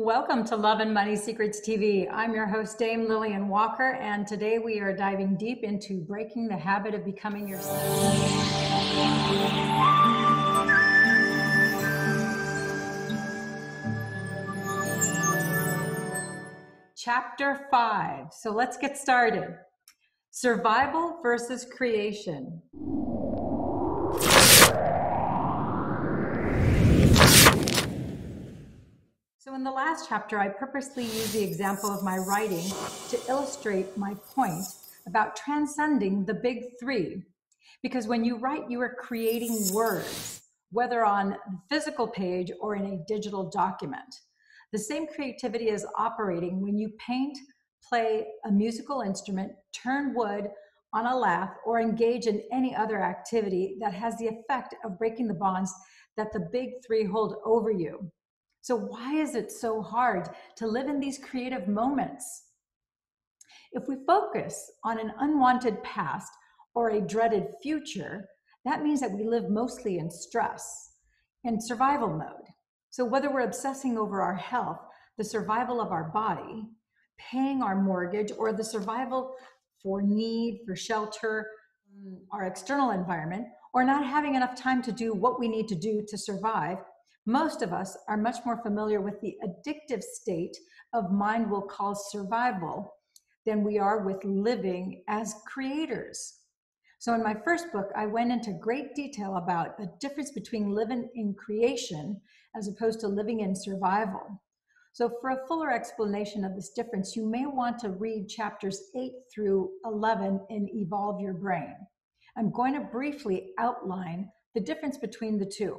Welcome to Love and Money Secrets TV. I'm your host, Dame Lillian Walker, and today we are diving deep into breaking the habit of becoming yourself. Chapter 5. So let's get started. Survival versus creation. In the last chapter, I purposely used the example of my writing to illustrate my point about transcending the big three. Because when you write, you are creating words, whether on the physical page or in a digital document. The same creativity is operating when you paint, play a musical instrument, turn wood on a lathe, or engage in any other activity that has the effect of breaking the bonds that the big three hold over you. So, why is it so hard to live in these creative moments? If we focus on an unwanted past or a dreaded future, that means that we live mostly in stress and survival mode. So, whether we're obsessing over our health, the survival of our body, paying our mortgage, or the survival for need, for shelter, mm, our external environment, or not having enough time to do what we need to do to survive, most of us are much more familiar with the addictive state of mind we'll call survival than we are with living as creators. So, in my first book, I went into great detail about the difference between living in creation as opposed to living in survival. So, for a fuller explanation of this difference, you may want to read chapters 8 through 11 in Evolve Your Brain. I'm going to briefly outline the difference between the two.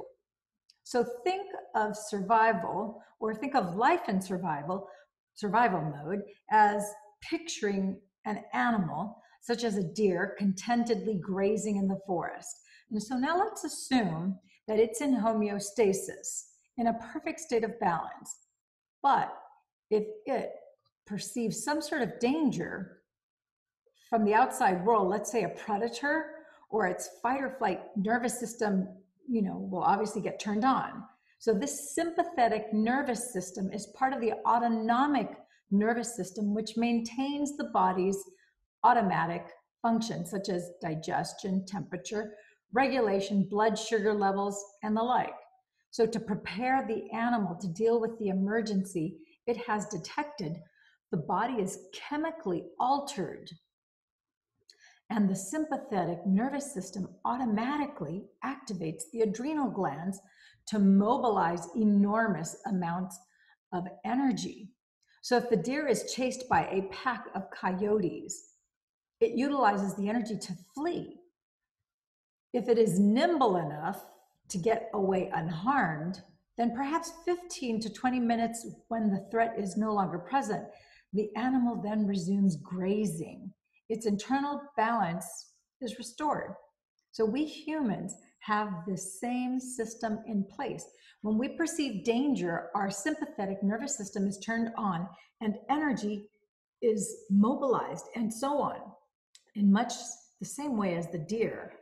So think of survival or think of life in survival, survival mode, as picturing an animal such as a deer contentedly grazing in the forest. And so now let's assume that it's in homeostasis, in a perfect state of balance. But if it perceives some sort of danger from the outside world, let's say a predator or its fight or flight nervous system you know, will obviously get turned on. So this sympathetic nervous system is part of the autonomic nervous system, which maintains the body's automatic functions, such as digestion, temperature, regulation, blood sugar levels, and the like. So to prepare the animal to deal with the emergency it has detected, the body is chemically altered and the sympathetic nervous system automatically activates the adrenal glands to mobilize enormous amounts of energy. So, if the deer is chased by a pack of coyotes, it utilizes the energy to flee. If it is nimble enough to get away unharmed, then perhaps 15 to 20 minutes when the threat is no longer present, the animal then resumes grazing its internal balance is restored. So we humans have the same system in place. When we perceive danger, our sympathetic nervous system is turned on and energy is mobilized and so on in much the same way as the deer.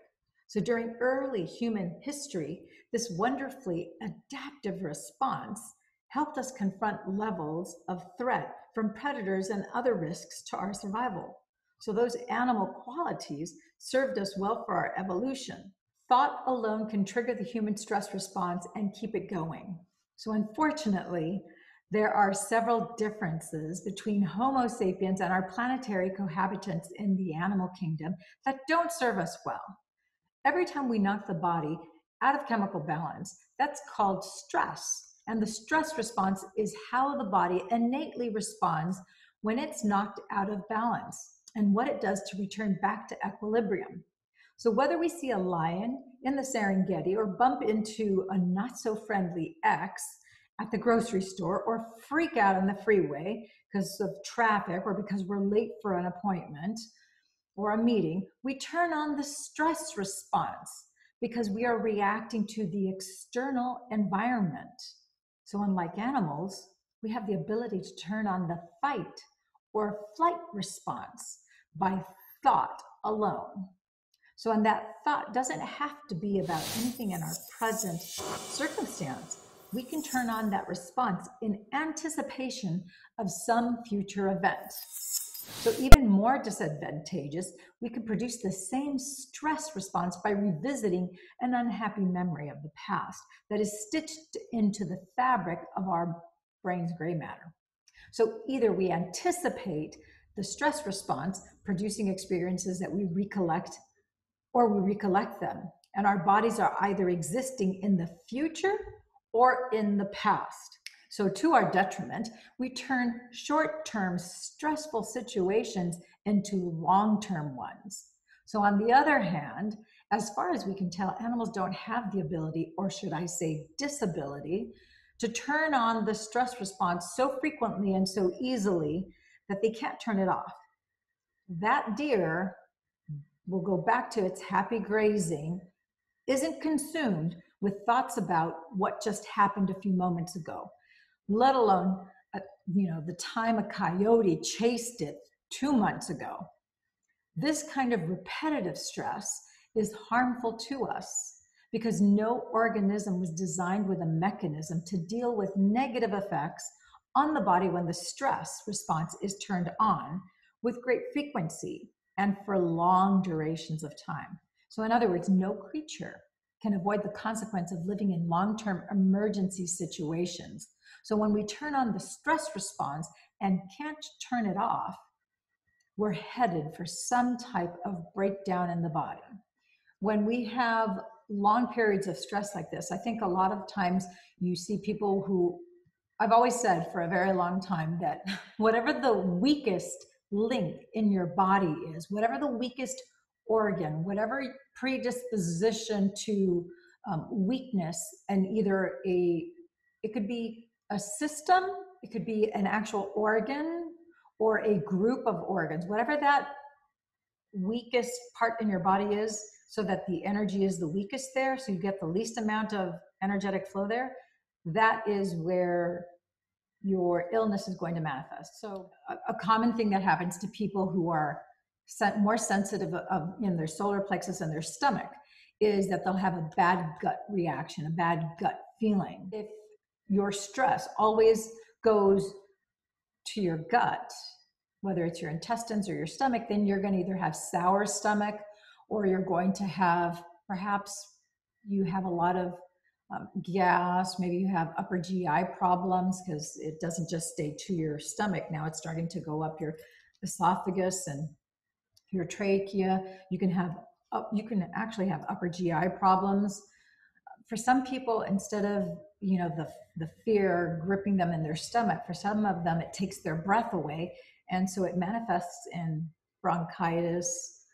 So during early human history, this wonderfully adaptive response helped us confront levels of threat from predators and other risks to our survival. So those animal qualities served us well for our evolution. Thought alone can trigger the human stress response and keep it going. So unfortunately, there are several differences between Homo sapiens and our planetary cohabitants in the animal kingdom that don't serve us well. Every time we knock the body out of chemical balance, that's called stress. And the stress response is how the body innately responds when it's knocked out of balance and what it does to return back to equilibrium. So, whether we see a lion in the Serengeti or bump into a not so friendly ex at the grocery store or freak out on the freeway because of traffic or because we're late for an appointment or a meeting, we turn on the stress response because we are reacting to the external environment. So, unlike animals, we have the ability to turn on the fight or flight response by thought alone. So, and that thought doesn't have to be about anything in our present circumstance. we can turn on that response in anticipation of some future event. So, even more disadvantageous, we could produce the same stress response by revisiting an unhappy memory of the past that is stitched into the fabric of our brain's gray matter. So, either we anticipate the stress response, producing experiences that we recollect, or we recollect them. And our bodies are either existing in the future or in the past. So, to our detriment, we turn short term stressful situations into long term ones. So, on the other hand, as far as we can tell, animals don't have the ability, or should I say, disability, to turn on the stress response so frequently and so easily that they can't turn it off. That deer will go back to its happy grazing, isn't consumed with thoughts about what just happened a few moments ago let alone uh, you know the time a coyote chased it two months ago this kind of repetitive stress is harmful to us because no organism was designed with a mechanism to deal with negative effects on the body when the stress response is turned on with great frequency and for long durations of time. So, in other words, no creature can avoid the consequence of living in long term emergency situations so when we turn on the stress response and can't turn it off, we're headed for some type of breakdown in the body. When we have long periods of stress like this, I think a lot of times you see people who I've always said for a very long time that whatever the weakest link in your body is, whatever the weakest organ, whatever predisposition to um, weakness, and either a, it could be a system, it could be an actual organ or a group of organs, whatever that weakest part in your body is, so that the energy is the weakest there, so you get the least amount of energetic flow there, that is where your illness is going to manifest. So, a, a common thing that happens to people who are more sensitive of in their solar plexus and their stomach is that they'll have a bad gut reaction, a bad gut feeling. If your stress always goes to your gut, whether it's your intestines or your stomach, then you're going to either have sour stomach or you're going to have perhaps you have a lot of um, gas, maybe you have upper GI problems because it doesn't just stay to your stomach. Now it's starting to go up your esophagus and your trachea. You can have you can actually have upper GI problems. For some people, instead of you know the the fear gripping them in their stomach for some of them it takes their breath away and so it manifests in bronchitis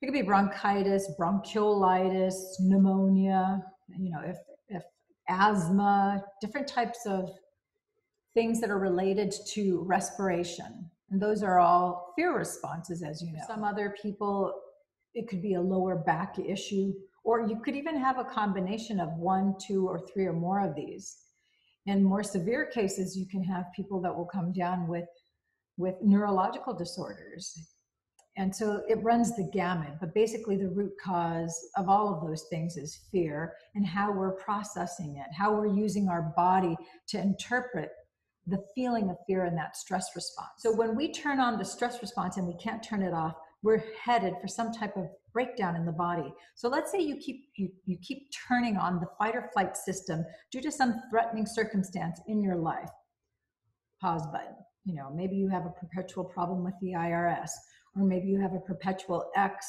it could be bronchitis bronchiolitis pneumonia you know if if asthma different types of things that are related to respiration and those are all fear responses as you know some other people it could be a lower back issue or you could even have a combination of one, two, or three or more of these. In more severe cases, you can have people that will come down with, with neurological disorders. And so it runs the gamut, but basically, the root cause of all of those things is fear and how we're processing it, how we're using our body to interpret the feeling of fear and that stress response. So when we turn on the stress response and we can't turn it off, we're headed for some type of breakdown in the body. So let's say you keep you, you keep turning on the fight or flight system due to some threatening circumstance in your life. Pause button. You know, maybe you have a perpetual problem with the IRS, or maybe you have a perpetual X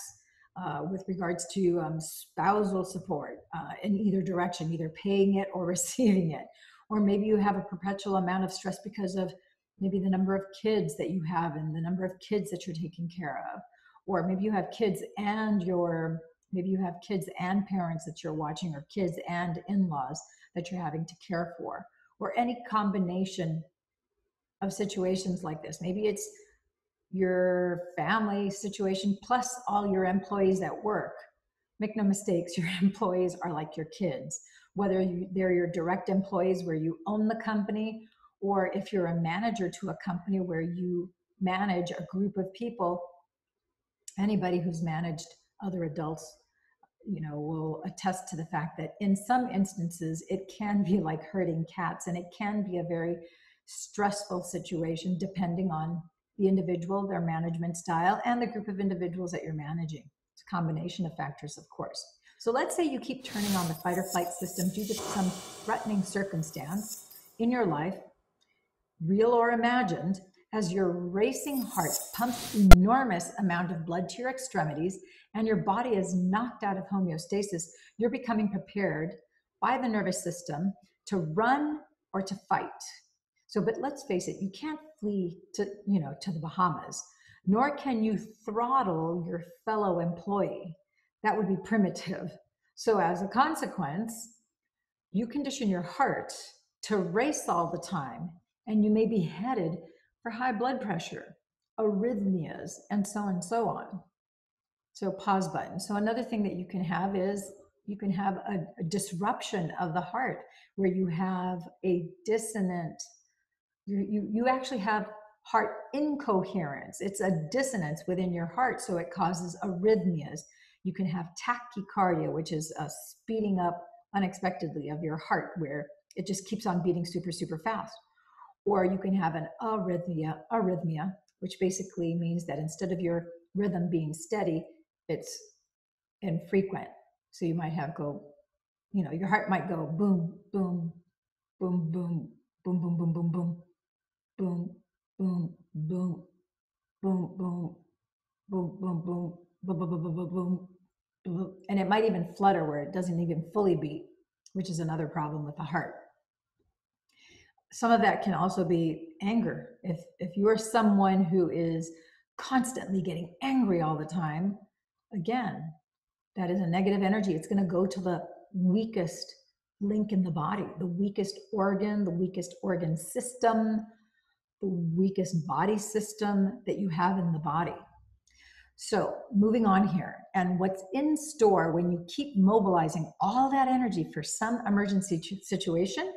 uh, with regards to um, spousal support uh, in either direction, either paying it or receiving it. Or maybe you have a perpetual amount of stress because of maybe the number of kids that you have and the number of kids that you're taking care of. Or maybe you have kids and your maybe you have kids and parents that you're watching or kids and in-laws that you're having to care for. Or any combination of situations like this. Maybe it's your family situation plus all your employees at work. Make no mistakes your employees are like your kids. Whether you, they're your direct employees where you own the company or if you're a manager to a company where you manage a group of people anybody who's managed other adults you know will attest to the fact that in some instances it can be like herding cats and it can be a very stressful situation depending on the individual their management style and the group of individuals that you're managing it's a combination of factors of course so let's say you keep turning on the fight or flight system due to some threatening circumstance in your life real or imagined as your racing heart pumps enormous amount of blood to your extremities and your body is knocked out of homeostasis, you're becoming prepared by the nervous system to run or to fight. So, but let's face it, you can't flee to, you know, to the Bahamas, nor can you throttle your fellow employee. That would be primitive. So, as a consequence, you condition your heart to race all the time, and you may be headed for high blood pressure, arrhythmias, and so and so on. So pause button. So another thing that you can have is you can have a, a disruption of the heart where you have a dissonant, you, you, you actually have heart incoherence. It's a dissonance within your heart, so it causes arrhythmias. You can have tachycardia, which is a speeding up unexpectedly of your heart, where it just keeps on beating super, super fast or you can have an arrhythmia, arrhythmia, which basically means that instead of your rhythm being steady, it's infrequent. So you might have go, you know, your heart might go boom, boom, boom, boom, boom, boom, boom, boom, boom, boom, boom, boom, boom, boom, boom, boom, boom, boom, boom, boom, boom, boom, boom, and it might even flutter where it doesn't even fully beat, which is another problem with the heart some of that can also be anger. If if you're someone who is constantly getting angry all the time, again, that is a negative energy. It's going to go to the weakest link in the body, the weakest organ, the weakest organ system, the weakest body system that you have in the body. So, moving on here, and what's in store when you keep mobilizing all that energy for some emergency situation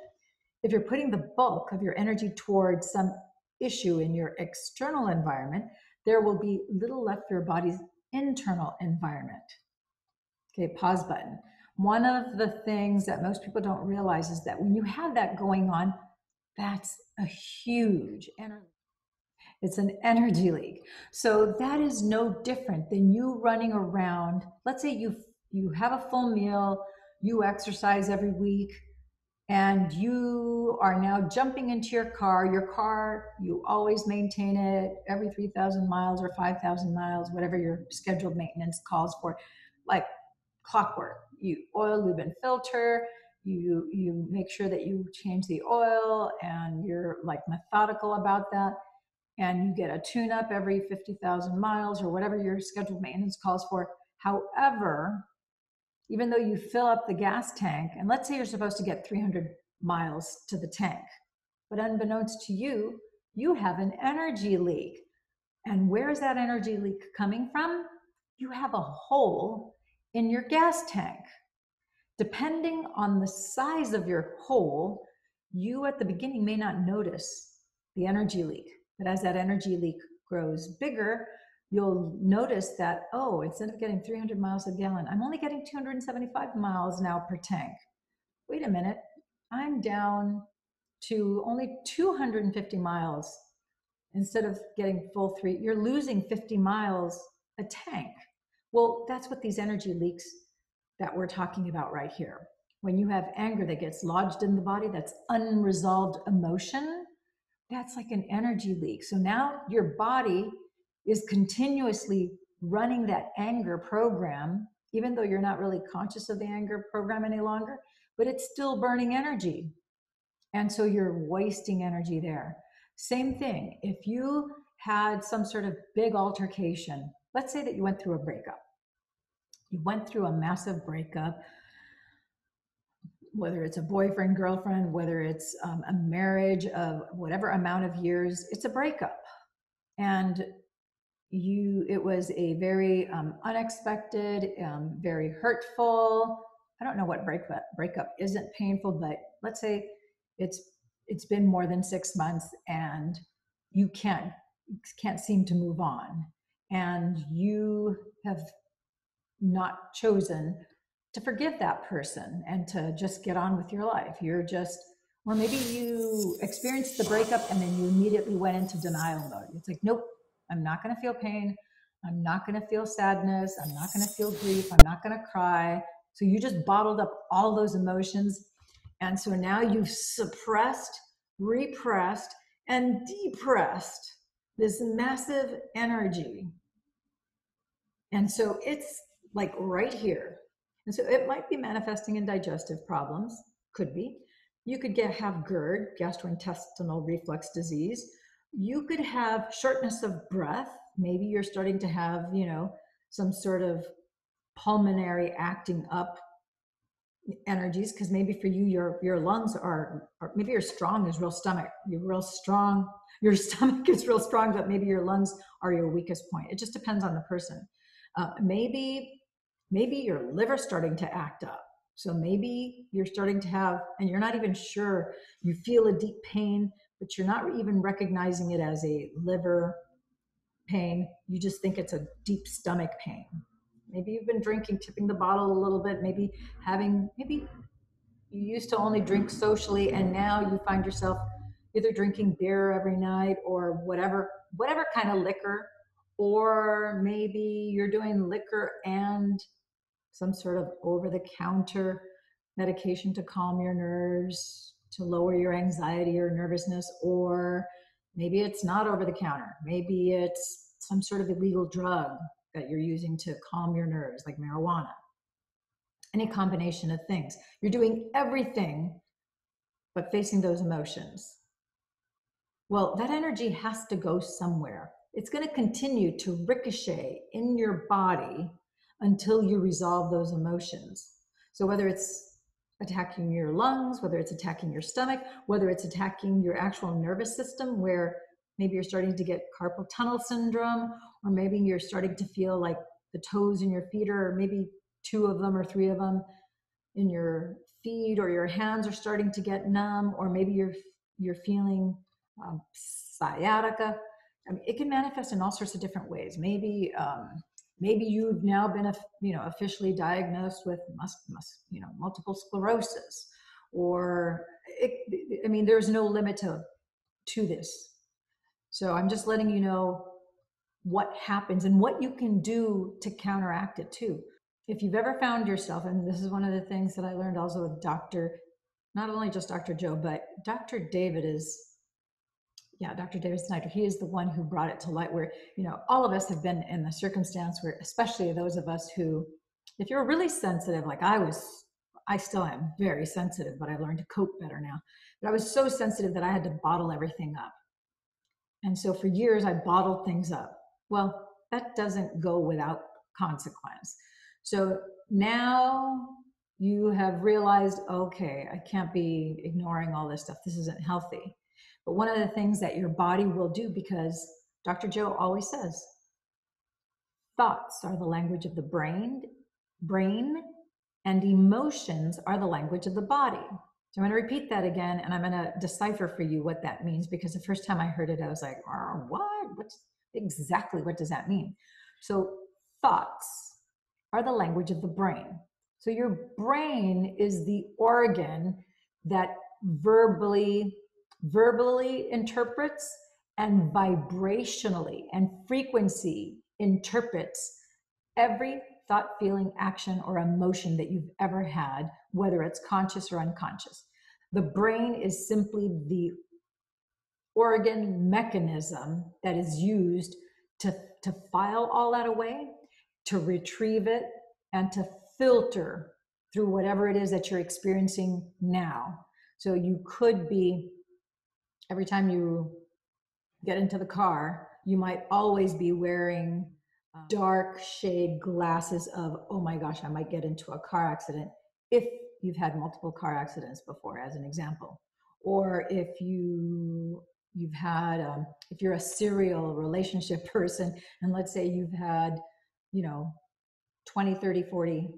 if you're putting the bulk of your energy towards some issue in your external environment, there will be little left for your body's internal environment. Okay, pause button. One of the things that most people don't realize is that when you have that going on, that's a huge energy. It's an energy leak. So that is no different than you running around. Let's say you you have a full meal, you exercise every week, and you are now jumping into your car. Your car, you always maintain it every 3,000 miles or 5,000 miles, whatever your scheduled maintenance calls for, like clockwork. You oil, lube, and filter. You you make sure that you change the oil, and you're like methodical about that. And you get a tune up every 50,000 miles or whatever your scheduled maintenance calls for. However, even though you fill up the gas tank, and let's say you're supposed to get 300 miles to the tank, but unbeknownst to you, you have an energy leak. And where is that energy leak coming from? You have a hole in your gas tank. Depending on the size of your hole, you at the beginning may not notice the energy leak. But as that energy leak grows bigger, you'll notice that, oh, instead of getting 300 miles a gallon, I'm only getting 275 miles now per tank. Wait a minute, I'm down to only 250 miles instead of getting full three. You're losing 50 miles a tank. Well, that's what these energy leaks that we're talking about right here. When you have anger that gets lodged in the body, that's unresolved emotion, that's like an energy leak. So now your body is continuously running that anger program, even though you're not really conscious of the anger program any longer, but it's still burning energy. And so you're wasting energy there. Same thing, if you had some sort of big altercation, let's say that you went through a breakup, you went through a massive breakup, whether it's a boyfriend, girlfriend, whether it's um, a marriage of whatever amount of years, it's a breakup. And you it was a very um, unexpected um, very hurtful i don't know what breakup breakup isn't painful but let's say it's it's been more than six months and you can't can't seem to move on and you have not chosen to forgive that person and to just get on with your life. You're just, or maybe you experienced the breakup and then you immediately went into denial mode. It's like, nope, I'm not going to feel pain. I'm not going to feel sadness. I'm not going to feel grief. I'm not going to cry. So you just bottled up all those emotions. And so now you've suppressed, repressed, and depressed this massive energy. And so it's like right here. And so it might be manifesting in digestive problems, could be. You could get have GERD, gastrointestinal reflux disease. You could have shortness of breath. Maybe you're starting to have, you know, some sort of pulmonary acting up energies because maybe for you your your lungs are, are maybe your strong is real stomach you're real strong your stomach is real strong but maybe your lungs are your weakest point it just depends on the person uh, maybe maybe your liver's starting to act up. So maybe you're starting to have and you're not even sure you feel a deep pain but you're not even recognizing it as a liver pain. You just think it's a deep stomach pain. Maybe you've been drinking tipping the bottle a little bit maybe having maybe you used to only drink socially and now you find yourself either drinking beer every night or whatever whatever kind of liquor or maybe you're doing liquor and some sort of over the counter medication to calm your nerves to lower your anxiety or nervousness or maybe it's not over the counter maybe it's some sort of illegal drug that you're using to calm your nerves, like marijuana. Any combination of things. You're doing everything but facing those emotions. Well, that energy has to go somewhere. It's going to continue to ricochet in your body until you resolve those emotions. So, whether it's attacking your lungs, whether it's attacking your stomach, whether it's attacking your actual nervous system, where maybe you're starting to get carpal tunnel syndrome, or maybe you're starting to feel like the toes in your feet or maybe two of them or three of them in your feet or your hands are starting to get numb or maybe you're you're feeling um, sciatica I mean, it can manifest in all sorts of different ways maybe um, maybe you've now been you know officially diagnosed with mus- mus- you know multiple sclerosis or it, i mean there's no limit to to this so i'm just letting you know what happens and what you can do to counteract it too. If you've ever found yourself, and this is one of the things that I learned also with Dr. Not only just Dr. Joe, but Dr. David is, yeah, Dr. David Snyder. He is the one who brought it to light where, you know, all of us have been in the circumstance where, especially those of us who, if you're really sensitive, like I was, I still am very sensitive, but I learned to cope better now. But I was so sensitive that I had to bottle everything up. And so for years, I bottled things up well, that doesn't go without consequence. So now you have realized, okay, I can't be ignoring all this stuff. This isn't healthy. But one of the things that your body will do, because Dr. Joe always says, thoughts are the language of the brain, brain, and emotions are the language of the body. So I'm going to repeat that again, and I'm going to decipher for you what that means because the first time I heard it, I was like, "What? What's exactly what does that mean? So thoughts are the language of the brain. So your brain is the organ that verbally verbally interprets and vibrationally and frequency interprets every thought, feeling, action, or emotion that you've ever had, whether it's conscious or unconscious. The brain is simply the organ mechanism that is used to, to file all that away, to retrieve it, and to filter through whatever it is that you're experiencing now. So you could be, every time you get into the car, you might always be wearing uh, dark shade glasses of, oh my gosh, I might get into a car accident if you've had multiple car accidents before, as an example. Or if you you've had um, if you're a serial relationship person and let's say you've had you know 20 30 40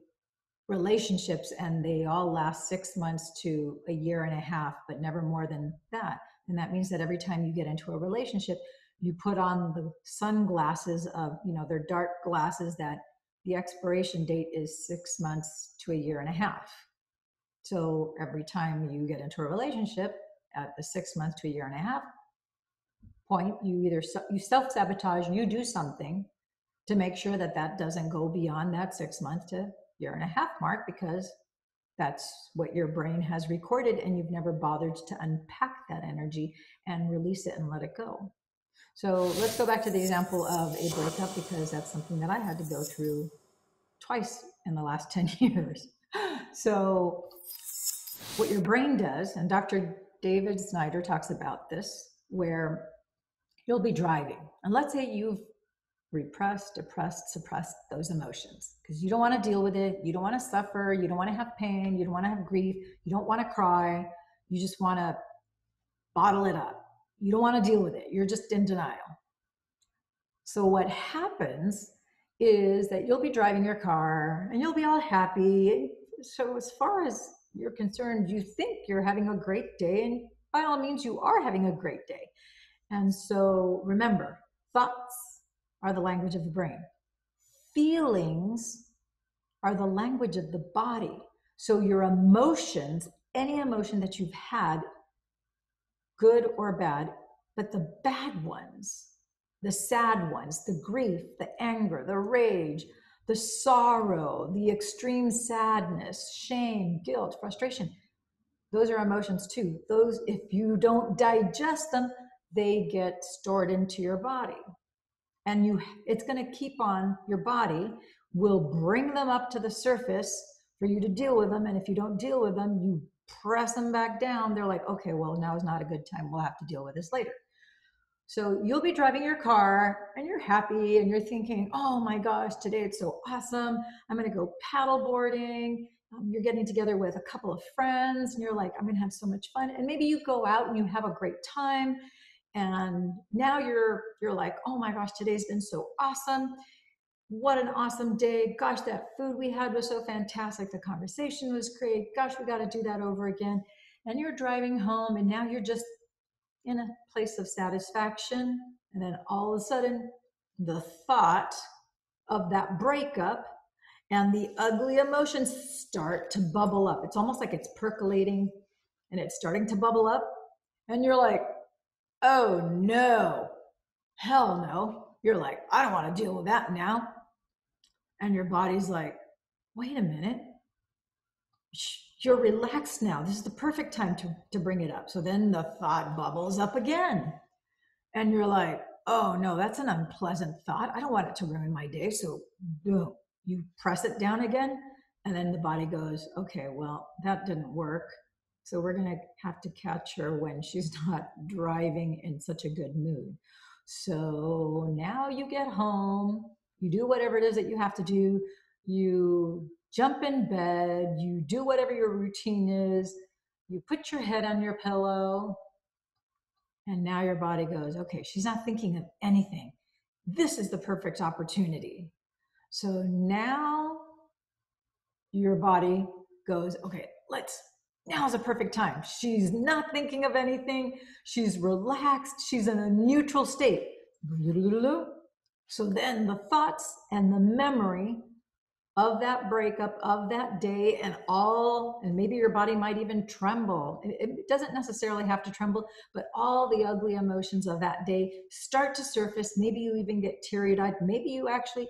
relationships and they all last six months to a year and a half but never more than that and that means that every time you get into a relationship you put on the sunglasses of you know they're dark glasses that the expiration date is six months to a year and a half. So every time you get into a relationship at the six months to a year and a half point, you either you self sabotage, you do something to make sure that that doesn't go beyond that six month to year and a half mark because that's what your brain has recorded and you've never bothered to unpack that energy and release it and let it go. So let's go back to the example of a breakup because that's something that I had to go through twice in the last 10 years. So, what your brain does, and Dr. David Snyder talks about this, where you'll be driving, and let's say you've repressed, depressed, suppressed those emotions because you don't want to deal with it. You don't want to suffer. You don't want to have pain. You don't want to have grief. You don't want to cry. You just want to bottle it up. You don't want to deal with it. You're just in denial. So, what happens is that you'll be driving your car and you'll be all happy. So, as far as you're concerned, you think you're having a great day, and by all means, you are having a great day. And so, remember, thoughts are the language of the brain, feelings are the language of the body. So, your emotions, any emotion that you've had, good or bad, but the bad ones, the sad ones, the grief, the anger, the rage, the sorrow, the extreme sadness, shame, guilt, frustration. Those are emotions too. Those, if you don't digest them, they get stored into your body. And you it's going to keep on your body will bring them up to the surface for you to deal with them and if you don't deal with them, you press them back down. They're like, "Okay, well, now is not a good time. We'll have to deal with this later." So you'll be driving your car and you're happy and you're thinking, oh my gosh, today it's so awesome. I'm going to go paddle boarding. Um, you're getting together with a couple of friends and you're like, I'm going to have so much fun. And maybe you go out and you have a great time. And now you're you're like, oh my gosh, today's been so awesome. What an awesome day. Gosh, that food we had was so fantastic. The conversation was great. Gosh, we got to do that over again. And you're driving home and now you're just in a place of satisfaction. And then all of a sudden, the thought of that breakup and the ugly emotions start to bubble up. It's almost like it's percolating and it's starting to bubble up. And you're like, oh no, hell no. You're like, I don't want to deal with that now. And your body's like, wait a minute you're relaxed now. This is the perfect time to, to bring it up. So then the thought bubbles up again. And you're like, oh no, that's an unpleasant thought. I don't want it to ruin my day. So boom, you press it down again. And then the body goes, okay, well, that didn't work. So we're going to have to catch her when she's not driving in such a good mood. So now you get home, you do whatever it is that you have to do. You jump in bed, you do whatever your routine is, you put your head on your pillow, and now your body goes, okay, she's not thinking of anything. This is the perfect opportunity. So now your body goes, okay, let's, now's a perfect time. She's not thinking of anything. She's relaxed. She's in a neutral state. So then the thoughts and the memory of that breakup of that day and all and maybe your body might even tremble it, doesn't necessarily have to tremble but all the ugly emotions of that day start to surface maybe you even get teary-eyed maybe you actually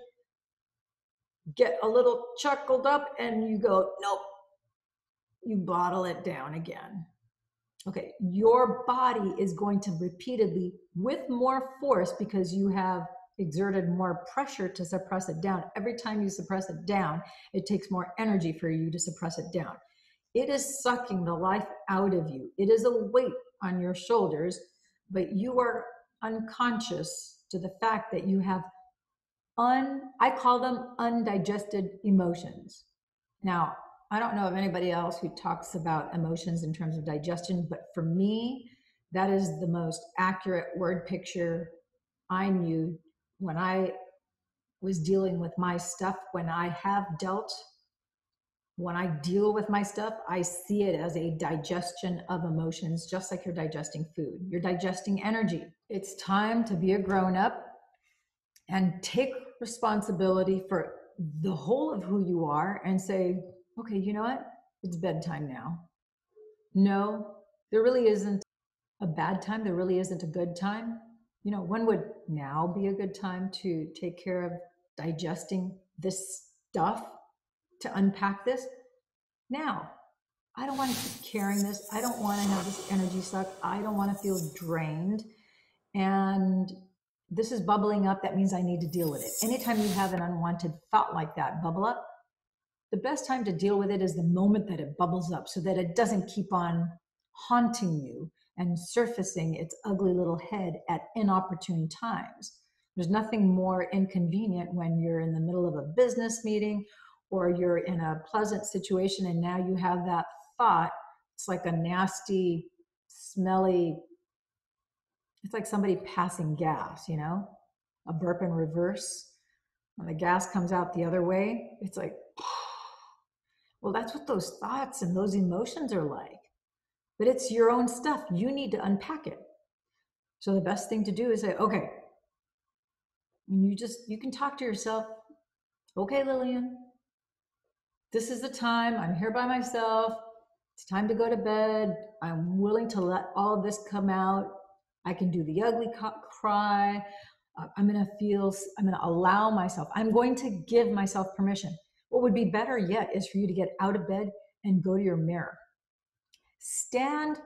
get a little chuckled up and you go nope you bottle it down again okay your body is going to repeatedly with more force because you have exerted more pressure to suppress it down. Every time you suppress it down, it takes more energy for you to suppress it down. It is sucking the life out of you. It is a weight on your shoulders, but you are unconscious to the fact that you have un I call them undigested emotions. Now, I don't know of anybody else who talks about emotions in terms of digestion, but for me, that is the most accurate word picture I knew when I was dealing with my stuff, when I have dealt, when I deal with my stuff, I see it as a digestion of emotions, just like you're digesting food. You're digesting energy. It's time to be a grown up and take responsibility for the whole of who you are and say, okay, you know what? It's bedtime now. No, there really isn't a bad time. There really isn't a good time. You know, when would now be a good time to take care of digesting this stuff, to unpack this? Now. I don't want to keep carrying this. I don't want to have this energy suck. I don't want to feel drained. And this is bubbling up. That means I need to deal with it. Anytime you have an unwanted thought like that bubble up, the best time to deal with it is the moment that it bubbles up so that it doesn't keep on haunting you and surfacing its ugly little head at inopportune times. There's nothing more inconvenient when you're in the middle of a business meeting or you're in a pleasant situation and now you have that thought. It's like a nasty, smelly, it's like somebody passing gas, you know, a burp in reverse. When the gas comes out the other way, it's like, well, that's what those thoughts and those emotions are like. But it's your own stuff. You need to unpack it. So the best thing to do is say, okay, and you just, you can talk to yourself. Okay, Lillian, this is the time. I'm here by myself. It's time to go to bed. I'm willing to let all this come out. I can do the ugly cry. Uh, I'm going to feel, I'm going to allow myself, I'm going to give myself permission. What would be better yet is for you to get out of bed and go to your mirror. Stand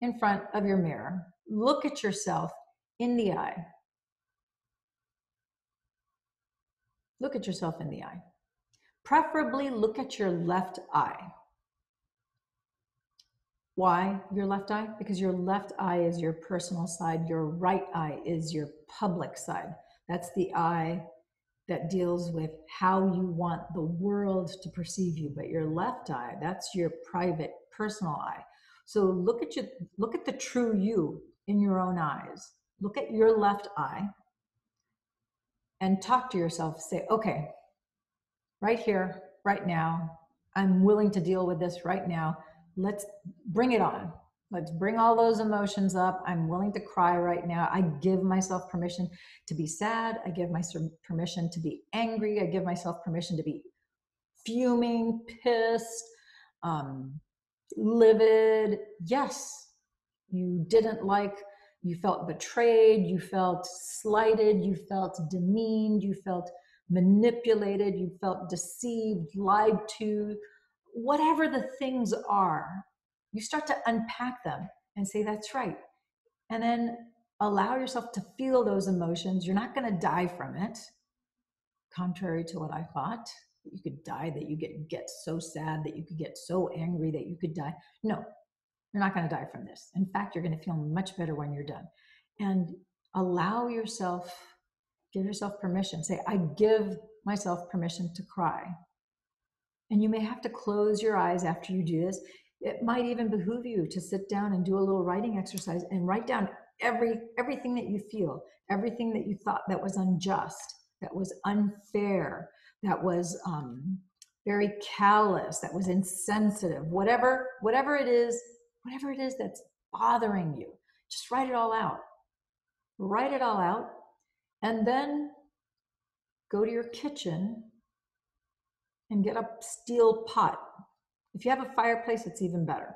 in front of your mirror, look at yourself in the eye. Look at yourself in the eye. Preferably look at your left eye. Why your left eye? Because your left eye is your personal side, your right eye is your public side. That's the eye that deals with how you want the world to perceive you. But your left eye, that's your private, personal eye. So look at you, look at the true you in your own eyes. Look at your left eye and talk to yourself. Say, okay, right here, right now. I'm willing to deal with this right now. Let's bring it on. Let's bring all those emotions up. I'm willing to cry right now. I give myself permission to be sad. I give myself permission to be angry. I give myself permission to be fuming, pissed, um, livid. Yes, you didn't like, you felt betrayed, you felt slighted, you felt demeaned, you felt manipulated, you felt deceived, lied to, whatever the things are, you start to unpack them and say, that's right. And then allow yourself to feel those emotions. You're not going to die from it, contrary to what I thought. You could die, that you get, get so sad, that you could get so angry that you could die. No, you're not going to die from this. In fact, you're going to feel much better when you're done. And allow yourself Give yourself permission. Say, I give myself permission to cry. And you may have to close your eyes after you do this. It might even behoove you to sit down and do a little writing exercise and write down every everything that you feel, everything that you thought that was unjust, that was unfair, that was um, very callous, that was insensitive, whatever whatever it is, whatever it is that's bothering you, just write it all out. Write it all out and then go to your kitchen and get a steel pot. If you have a fireplace, it's even better.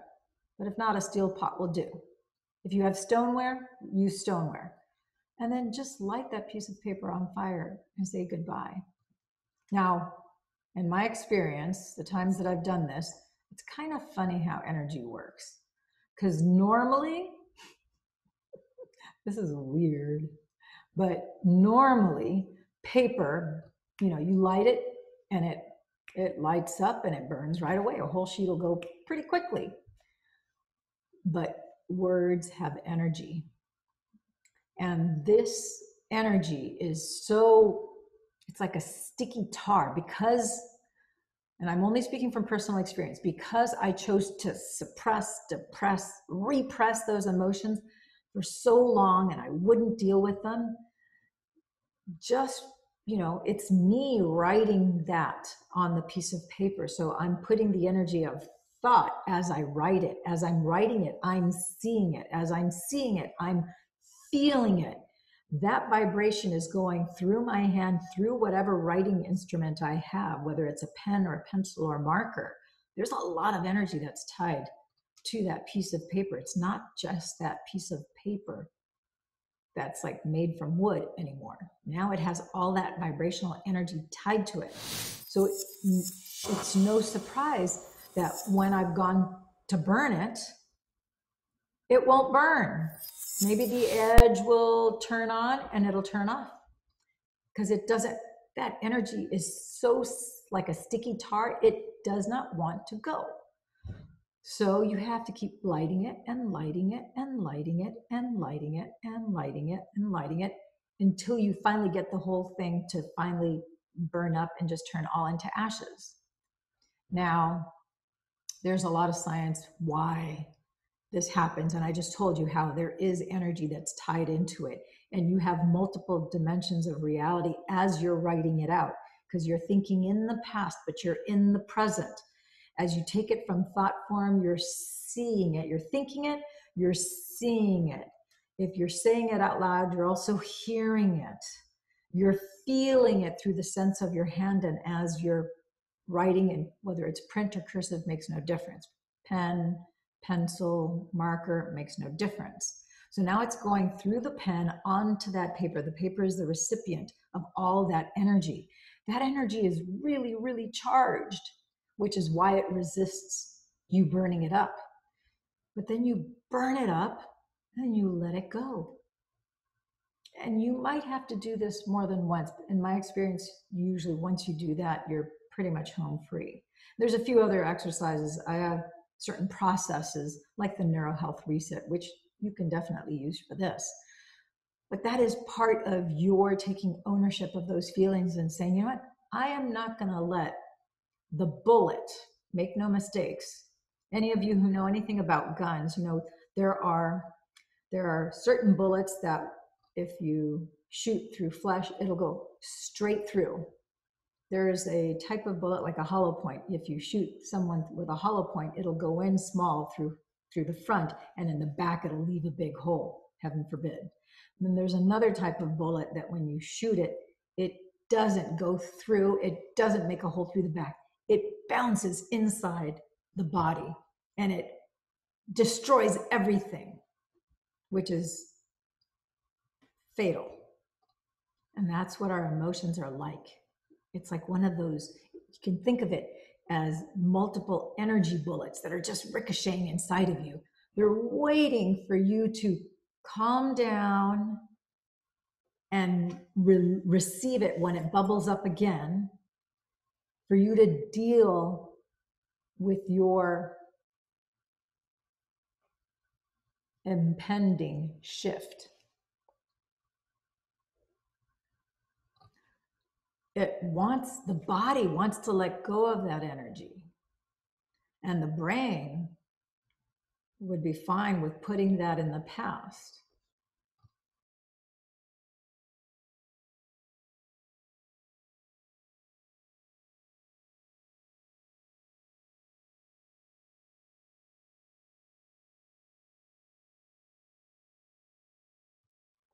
But if not, a steel pot will do. If you have stoneware, use stoneware. And then just light that piece of paper on fire and say goodbye. Now, in my experience, the times that I've done this, it's kind of funny how energy works. Because normally, this is weird. But normally, paper, you know, you light it and it it lights up and it burns right away. A whole sheet will go pretty quickly. But words have energy. And this energy is so, it's like a sticky tar because, and I'm only speaking from personal experience, because I chose to suppress, depress, repress those emotions, for so long and I wouldn't deal with them. Just, you know, it's me writing that on the piece of paper. So I'm putting the energy of thought as I write it. As I'm writing it, I'm seeing it. As I'm seeing it, I'm feeling it. that vibration is going through my hand, through whatever writing instrument I have, whether it's a pen or a pencil or a marker. There's a lot of energy that's tied to that piece of paper. It's not just that piece of paper that's like made from wood anymore. Now it has all that vibrational energy tied to it. So it's no surprise that when I've gone to burn it, it won't burn. Maybe the edge will turn on and it'll turn off because it doesn't, that energy is so like a sticky tar, it does not want to go. So you have to keep lighting it and lighting it and lighting it and lighting it and lighting it and lighting it until you finally get the whole thing to finally burn up and just turn all into ashes. Now, there's a lot of science why this happens. And I just told you how there is energy that's tied into it. And you have multiple dimensions of reality as you're writing it out because you're thinking in the past, but you're in the present as you take it from thought form, you're seeing it. You're thinking it, you're seeing it. If you're saying it out loud, you're also hearing it. You're feeling it through the sense of your hand, and as you're writing, and whether it's print or cursive makes no difference. Pen, pencil, marker makes no difference. So now it's going through the pen onto that paper. The paper is the recipient of all that energy. That energy is really, really charged which is why it resists you burning it up. But then you burn it up and you let it go. And you might have to do this more than once. In my experience, usually once you do that, you're pretty much home free. There's a few other exercises. I have certain processes like the neurohealth reset, which you can definitely use for this. But that is part of your taking ownership of those feelings and saying, you know what, I am not going to let the bullet, make no mistakes. Any of you who know anything about guns, you know there are there are certain bullets that if you shoot through flesh, it'll go straight through. There's a type of bullet like a hollow point. If you shoot someone with a hollow point, it'll go in small through through the front, and in the back it'll leave a big hole. Heaven forbid. And then there's another type of bullet that when you shoot it, it doesn't go through. It doesn't make a hole through the back it bounces inside the body and it destroys everything, which is fatal. And that's what our emotions are like. It's like one of those, you can think of it as multiple energy bullets that are just ricocheting inside of you. They're waiting for you to calm down and re- receive it when it bubbles up again for you to deal with your impending shift. It wants, the body wants to let go of that energy. And the brain would be fine with putting that in the past.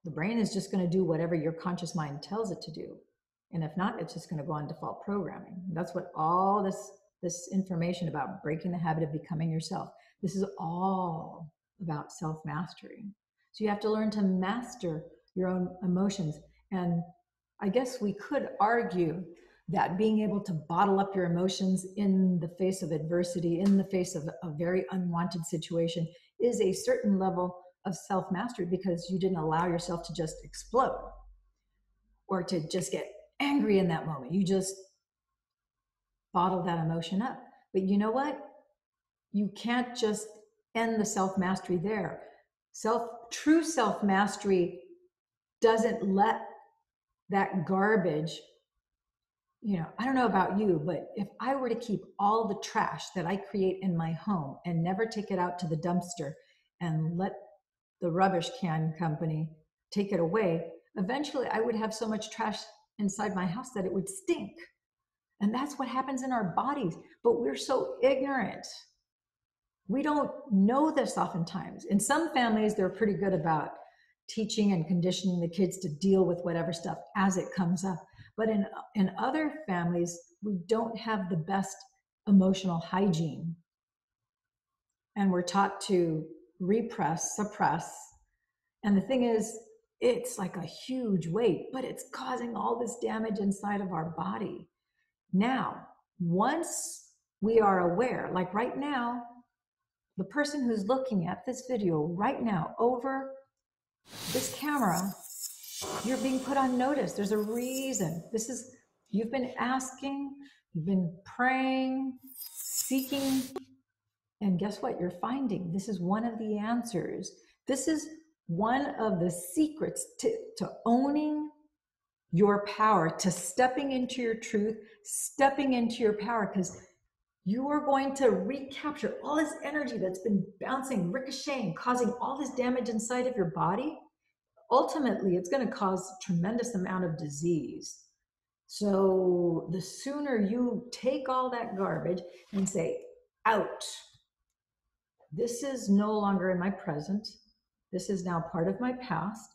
The brain is just going to do whatever your conscious mind tells it to do. And if not, it's just going to go on default programming. That's what all this this information about breaking the habit of becoming yourself. This is all about self-mastery. So you have to learn to master your own emotions. And I guess we could argue that being able to bottle up your emotions in the face of adversity, in the face of a very unwanted situation, is a certain level of self mastery because you didn't allow yourself to just explode or to just get angry in that moment. You just bottle that emotion up. But you know what? You can't just end the self mastery there. Self true self mastery doesn't let that garbage you know, I don't know about you, but if I were to keep all the trash that I create in my home and never take it out to the dumpster and let the rubbish can company take it away, eventually I would have so much trash inside my house that it would stink. And that's what happens in our bodies. But we're so ignorant. We don't know this oftentimes. In some families, they're pretty good about teaching and conditioning the kids to deal with whatever stuff as it comes up. But in in other families, we don't have the best emotional hygiene. And we're taught to repress, suppress. And the thing is, it's like a huge weight, but it's causing all this damage inside of our body. Now, once we are aware, like right now, the person who's looking at this video right now over this camera, you're being put on notice. There's a reason. This is, you've been asking, you've been praying, seeking, and guess what? You're finding this is one of the answers. This is one of the secrets to, to owning your power, to stepping into your truth, stepping into your power, because you are going to recapture all this energy that's been bouncing, ricocheting, causing all this damage inside of your body. Ultimately, it's going to cause a tremendous amount of disease. So, the sooner you take all that garbage and say, out, this is no longer in my present. This is now part of my past.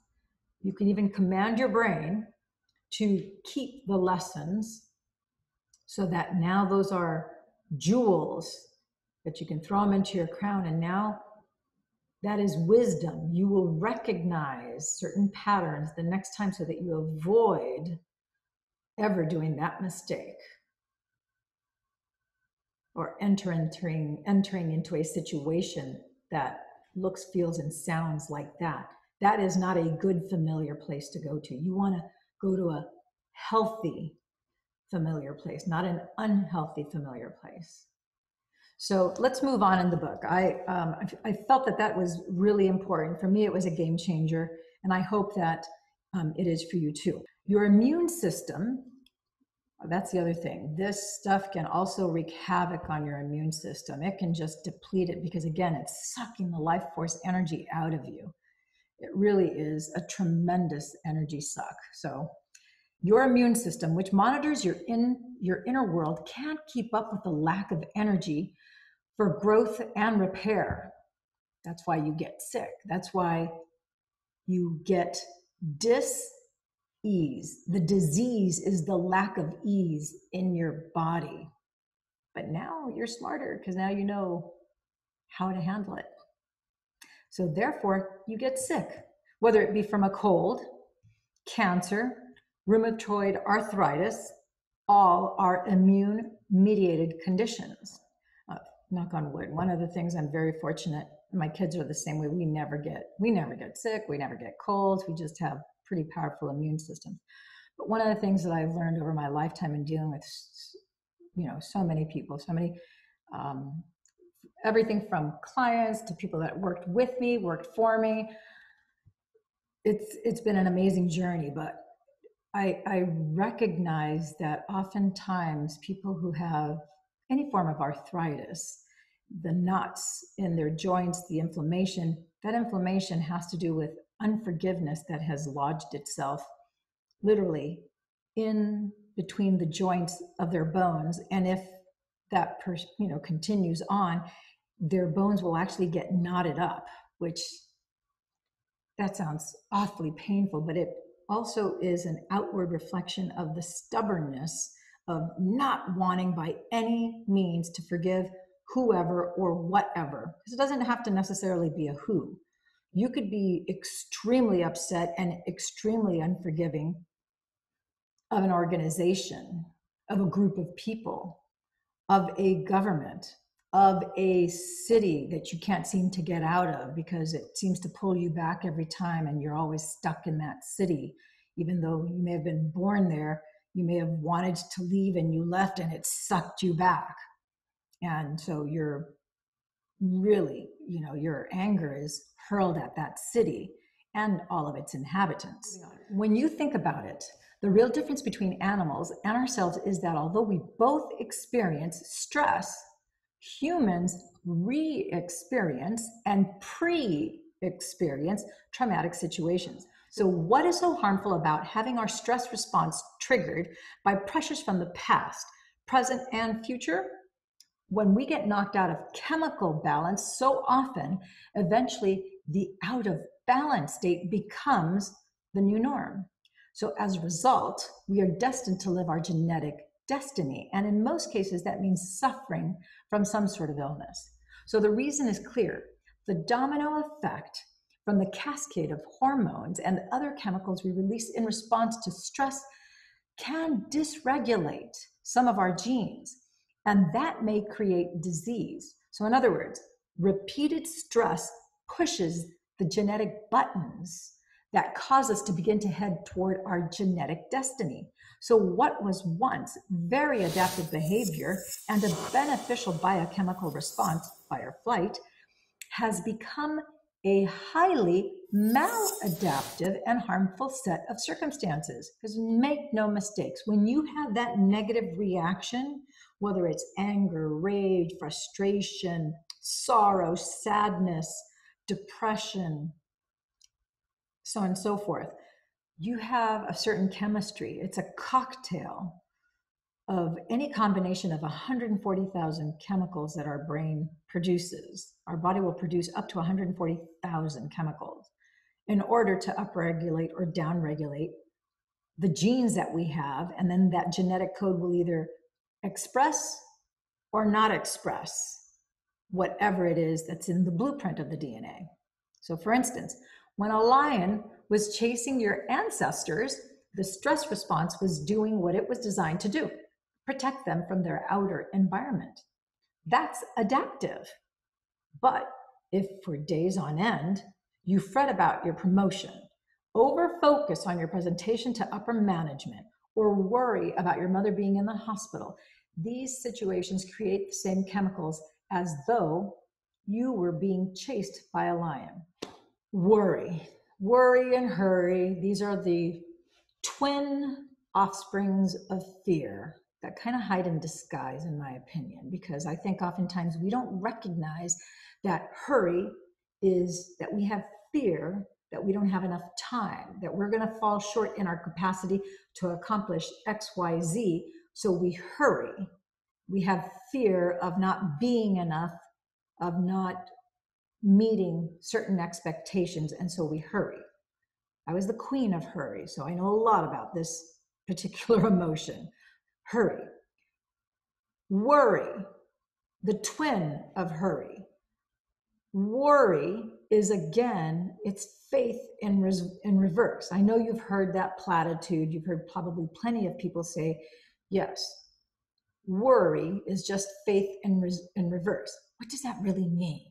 You can even command your brain to keep the lessons so that now those are jewels that you can throw them into your crown. And now that is wisdom. You will recognize certain patterns the next time so that you avoid ever doing that mistake or enter entering entering into a situation that looks feels and sounds like that. That is not a good familiar place to go to. You want to go to a healthy familiar place not an unhealthy familiar place. So let's move on in the book. I um, I, felt that that was really important. For me it was a game changer and i hope that um, it is for you too. Your immune system that's the other thing. This stuff can also wreak havoc on your immune system. It can just deplete it because, again, it's sucking the life force energy out of you. It really is a tremendous energy suck. So, your immune system, which monitors your in your inner world, can't keep up with the lack of energy for growth and repair. That's why you get sick. That's why you get dis ease. The disease is the lack of ease in your body. But now you're smarter because now you know how to handle it. So, therefore, you get sick, whether it be from a cold, cancer, rheumatoid arthritis, all are immune mediated conditions. Uh, knock on wood. One of the things I'm very fortunate, my kids are the same way. We never get, we never get sick. We never get colds. We just have pretty powerful immune systems. But one of the things that I've learned over my lifetime in dealing with, you know, so many people, so many, um, everything from clients to people that worked with me, worked for me. It's it's been an amazing journey, but I, I recognize that oftentimes people who have any form of arthritis, the knots in their joints, the inflammation, that inflammation has to do with unforgiveness that has lodged itself literally in between the joints of their bones. And if that person you know continues on their bones will actually get knotted up which that sounds awfully painful but it also is an outward reflection of the stubbornness of not wanting by any means to forgive whoever or whatever. Because it doesn't have to necessarily be a who you could be extremely upset and extremely unforgiving of an organization, of a group of people, of a government, of a city that you can't seem to get out of because it seems to pull you back every time and you're always stuck in that city. Even though you may have been born there, you may have wanted to leave and you left and it sucked you back. And so you're really, you know, your anger is hurled at that city and all of its inhabitants. When you think about it, the real difference between animals and ourselves is that although we both experience stress, humans re experience and pre experience traumatic situations. So, what is so harmful about having our stress response triggered by pressures from the past, present, and future? When we get knocked out of chemical balance so often, eventually the out of balance state becomes the new norm. So, as a result, we are destined to live our genetic destiny. And in most cases, that means suffering from some sort of illness. So, the reason is clear the domino effect from the cascade of hormones and other chemicals we release in response to stress can dysregulate some of our genes, and that may create disease. So, in other words, repeated stress pushes the genetic buttons that cause us to begin to head toward our genetic destiny. So, what was once very adaptive behavior and a beneficial biochemical response, fight or flight, has become a highly maladaptive and harmful set of circumstances. Because make no mistakes, when you have that negative reaction, whether it's anger, rage, frustration, sorrow, sadness, depression, so on and so forth, you have a certain chemistry. It's a cocktail of any combination of 140,000 chemicals that our brain produces. Our body will produce up to 140,000 chemicals in order to upregulate or downregulate the genes that we have. And then that genetic code will either express or not express whatever it is that's in the blueprint of the DNA. So, for instance, when a lion was chasing your ancestors, the stress response was doing what it was designed to do protect them from their outer environment. That's adaptive. But if for days on end you fret about your promotion, over focus on your presentation to upper management, or worry about your mother being in the hospital, these situations create the same chemicals as though you were being chased by a lion. Worry, worry and hurry. These are the twin offsprings of fear that kind of hide in disguise, in my opinion, because I think oftentimes we don't recognize that hurry is that we have fear that we don't have enough time, that we're going to fall short in our capacity to accomplish X, Y, Z. So we hurry. We have fear of not being enough, of not meeting certain expectations, and so we hurry. I was the queen of hurry, so I know a lot about this particular emotion. Hurry. Worry, the twin of hurry. Worry is again, it's faith in, res- in reverse. I know you've heard that platitude. You've heard probably plenty of people say, yes, worry is just faith in, in reverse. What does that really mean?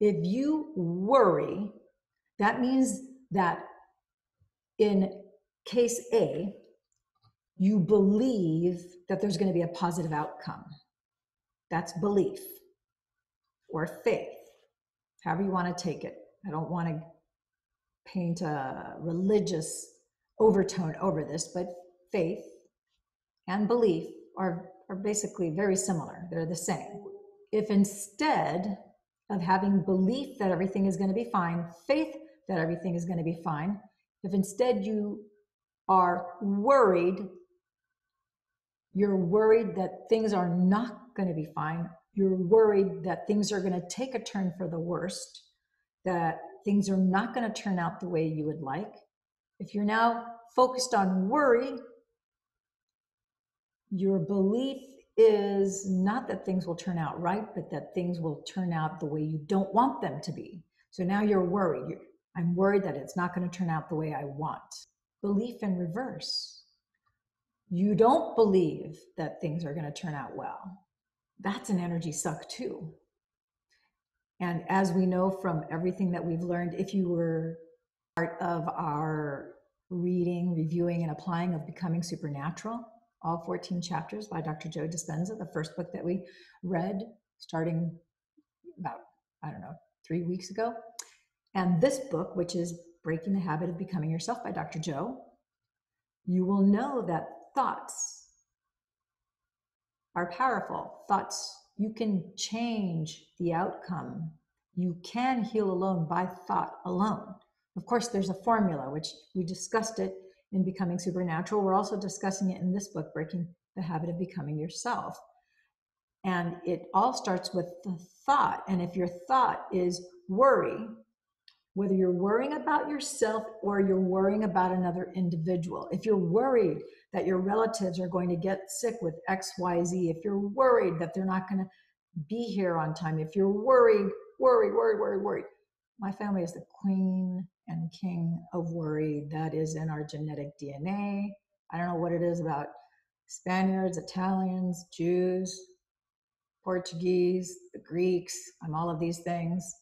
If you worry, that means that in case A, you believe that there's going to be a positive outcome. That's belief or faith, however you want to take it. I don't want to paint a religious overtone over this, but faith and belief are, are basically very similar. They're the same. If instead of having belief that everything is going to be fine, faith that everything is going to be fine, if instead you are worried, you're worried that things are not going to be fine, you're worried that things are going to take a turn for the worst, that things are not going to turn out the way you would like. If you're now focused on worry, your belief is not that things will turn out right, but that things will turn out the way you don't want them to be. So now you're worried. You're, I'm worried that it's not going to turn out the way I want. Belief in reverse. You don't believe that things are going to turn out well. That's an energy suck too. And as we know from everything that we've learned, if you were part of our reading, reviewing, and applying of Becoming Supernatural, all 14 chapters by Dr. Joe Dispenza, the first book that we read starting about, I don't know, three weeks ago. And this book, which is Breaking the Habit of Becoming Yourself by Dr. Joe, you will know that thoughts are powerful. Thoughts, you can change the outcome. You can heal alone by thought alone. Of course, there's a formula, which we discussed it in Becoming Supernatural. We're also discussing it in this book, Breaking the Habit of Becoming Yourself. And it all starts with the thought. And if your thought is worry, whether you're worrying about yourself or you're worrying about another individual. If you're worried that your relatives are going to get sick with XYZ, if you're worried that they're not going to be here on time, if you're worried, worried, worried, worried, worried. My family is the queen and king of worry. That is in our genetic DNA. I don't know what it is about Spaniards, Italians, Jews, Portuguese, the Greeks, I'm all of these things.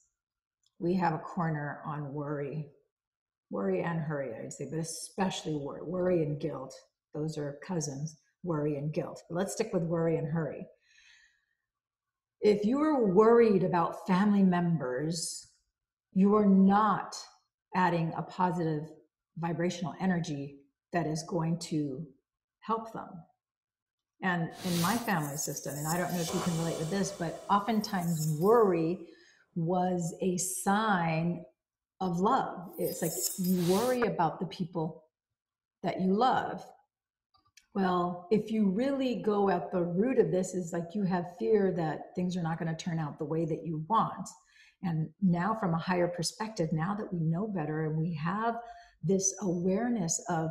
We have a corner on worry, worry and hurry, I'd say, but especially worry, worry and guilt. Those are cousins, worry and guilt. But let's stick with worry and hurry. If you are worried about family members, you are not adding a positive vibrational energy that is going to help them. And in my family system, and I don't know if you can relate with this, but oftentimes worry was a sign of love. It's like you worry about the people that you love. Well, if you really go at the root of this, is like you have fear that things are not going to turn out the way that you want. And now, from a higher perspective, now that we know better and we have this awareness of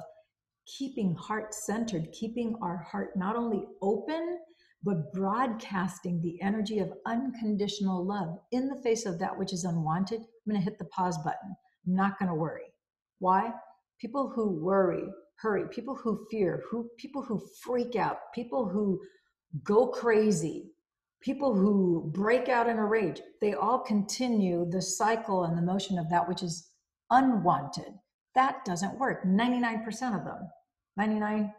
keeping heart centered, keeping our heart not only open, but broadcasting the energy of unconditional love in the face of that which is unwanted, I'm going to hit the pause button. I'm not going to worry. Why? People who worry, hurry, people who fear, who people who freak out, people who go crazy, people who break out in a rage, they all continue the cycle and the motion of that which is unwanted. That doesn't work. 99% of them, 99.9%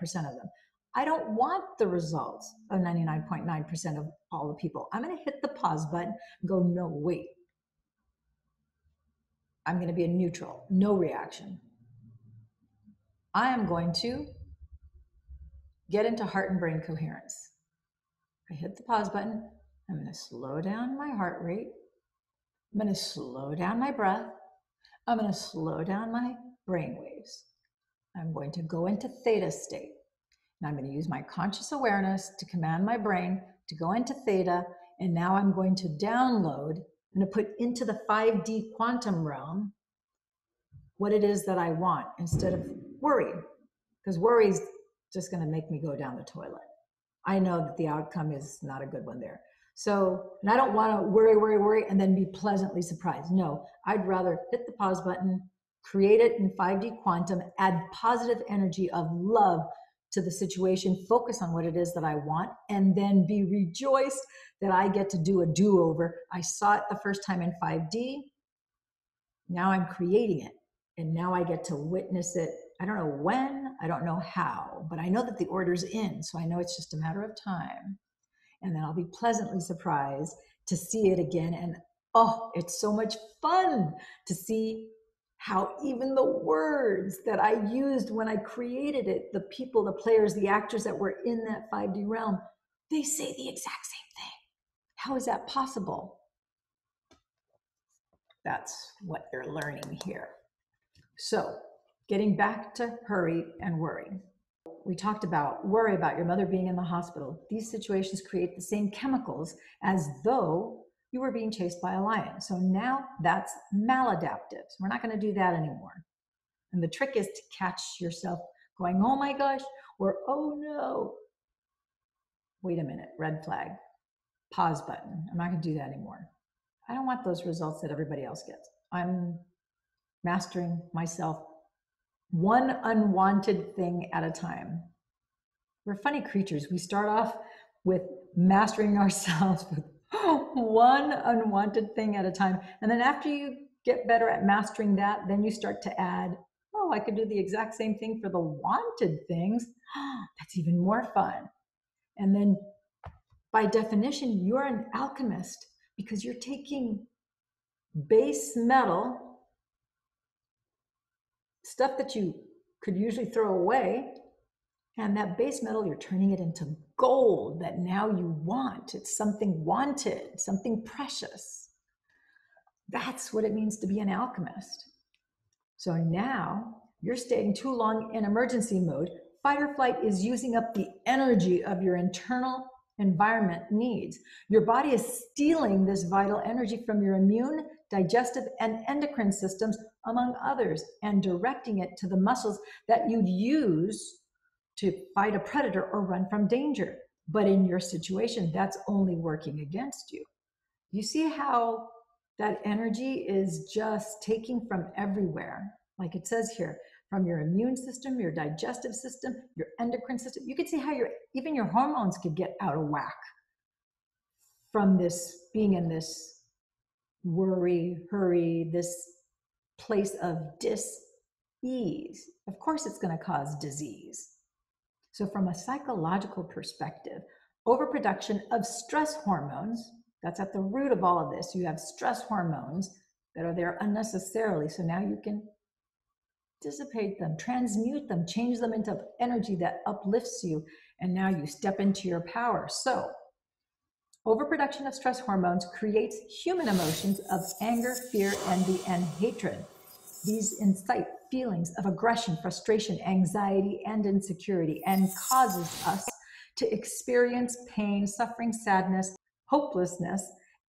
of them. I don't want the results of 99.9% of all the people. I'm going to hit the pause button go, no, wait. I'm going to be a neutral, no reaction. I am going to get into heart and brain coherence. I hit the pause button. I'm going to slow down my heart rate. I'm going to slow down my breath. I'm going to slow down my brain waves. I'm going to go into theta state. And I'm going to use my conscious awareness to command my brain to go into theta. And now I'm going to download and to put into the 5D quantum realm what it is that I want instead of worry. Because worry is just going to make me go down the toilet. I know that the outcome is not a good one there. So, and I don't want to worry, worry, worry, and then be pleasantly surprised. No, I'd rather hit the pause button, create it in 5D quantum, add positive energy of love to the situation, focus on what it is that I want, and then be rejoiced that I get to do a do over. I saw it the first time in 5D. Now I'm creating it, and now I get to witness it. I don't know when, I don't know how, but I know that the order's in, so I know it's just a matter of time. And then I'll be pleasantly surprised to see it again. And oh, it's so much fun to see how even the words that I used when I created it, the people, the players, the actors that were in that 5D realm, they say the exact same thing. How is that possible? That's what you're learning here. So, getting back to hurry and worry. We talked about worry about your mother being in the hospital. These situations create the same chemicals as though you were being chased by a lion. So now that's maladaptive. So we're not going to do that anymore. And the trick is to catch yourself going, oh my gosh, or oh no. Wait a minute, red flag, pause button. I'm not going to do that anymore. I don't want those results that everybody else gets. I'm mastering myself one unwanted thing at a time. We're funny creatures. We start off with mastering ourselves with one unwanted thing at a time. And then after you get better at mastering that, then you start to add, oh, I could do the exact same thing for the wanted things. That's even more fun. And then by definition, you're an alchemist because you're taking base metal, stuff that you could usually throw away, and that base metal, you're turning it into gold that now you want. It's something wanted, something precious. That's what it means to be an alchemist. So now you're staying too long in emergency mode. Fight or flight is using up the energy of your internal environment needs. Your body is stealing this vital energy from your immune digestive, and endocrine systems, among others, and directing it to the muscles that you'd use to fight a predator or run from danger. But in your situation, that's only working against you. You see how that energy is just taking from everywhere. Like it says here, from your immune system, your digestive system, your endocrine system. You can see how your even your hormones could get out of whack from this being in this worry, hurry, this place of dis-ease. Of course, it's going to cause disease. So, from a psychological perspective, overproduction of stress hormones, that's at the root of all of this. You have stress hormones that are there unnecessarily. So now you can dissipate them, transmute them, change them into energy that uplifts you. And now you step into your power. So, overproduction of stress hormones creates human emotions of anger, fear, envy, and hatred. These incite feelings of aggression, frustration, anxiety, and insecurity, and causes us to experience pain, suffering, sadness, hopelessness,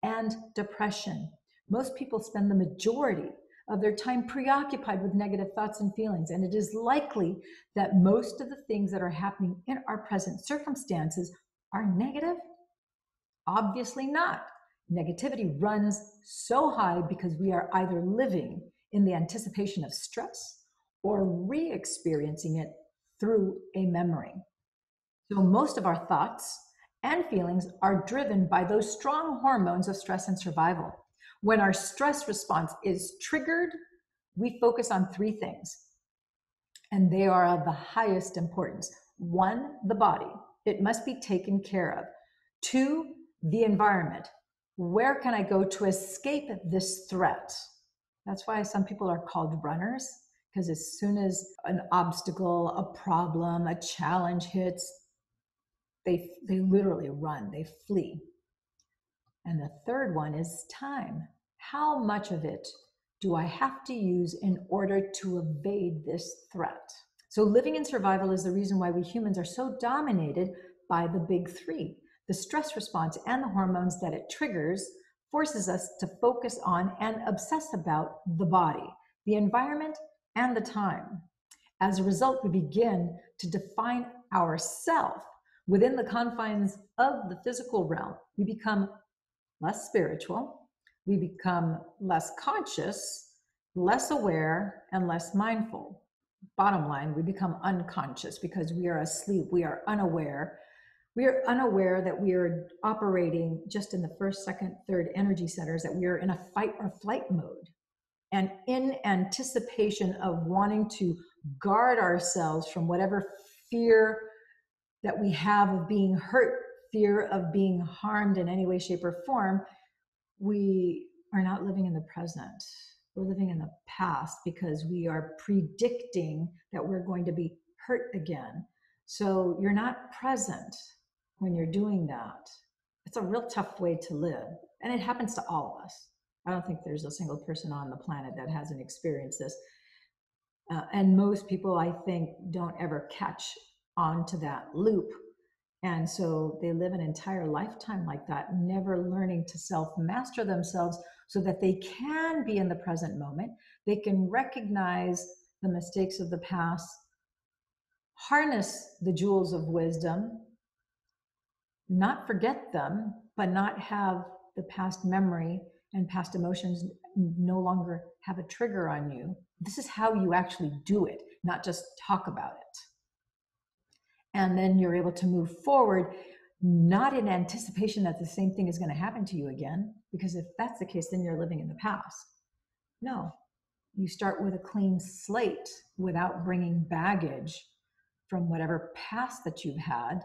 and depression. Most people spend the majority of their time preoccupied with negative thoughts and feelings, and it is likely that most of the things that are happening in our present circumstances are negative. Obviously, not. Negativity runs so high because we are either living in the anticipation of stress or re experiencing it through a memory. So, most of our thoughts and feelings are driven by those strong hormones of stress and survival. When our stress response is triggered, we focus on three things, and they are of the highest importance. One, the body, it must be taken care of. Two, the environment. Where can I go to escape this threat? That's why some people are called runners, because as soon as an obstacle, a problem, a challenge hits, they, they literally run, they flee. And the third one is time. How much of it do I have to use in order to evade this threat? So, living in survival is the reason why we humans are so dominated by the big three. The stress response and the hormones that it triggers forces us to focus on and obsess about the body, the environment, and the time. As a result, we begin to define ourself within the confines of the physical realm. We become less spiritual, we become less conscious, less aware, and less mindful. Bottom line, we become unconscious because we are asleep, we are unaware. We are unaware that we are operating just in the first, second, third energy centers, that we are in a fight or flight mode. And in anticipation of wanting to guard ourselves from whatever fear that we have of being hurt, fear of being harmed in any way, shape, or form, we are not living in the present. We're living in the past because we are predicting that we're going to be hurt again. So you're not present when you're doing that. It's a real tough way to live. And it happens to all of us. I don't think there's a single person on the planet that hasn't experienced this. Uh, and most people, I think, don't ever catch onto that loop. And so they live an entire lifetime like that, never learning to self master themselves so that they can be in the present moment. They can recognize the mistakes of the past, harness the jewels of wisdom, not forget them, but not have the past memory and past emotions no longer have a trigger on you. This is how you actually do it, not just talk about it. And then you're able to move forward not in anticipation that the same thing is going to happen to you again because if that's the case then you're living in the past. No. You start with a clean slate without bringing baggage from whatever past that you've had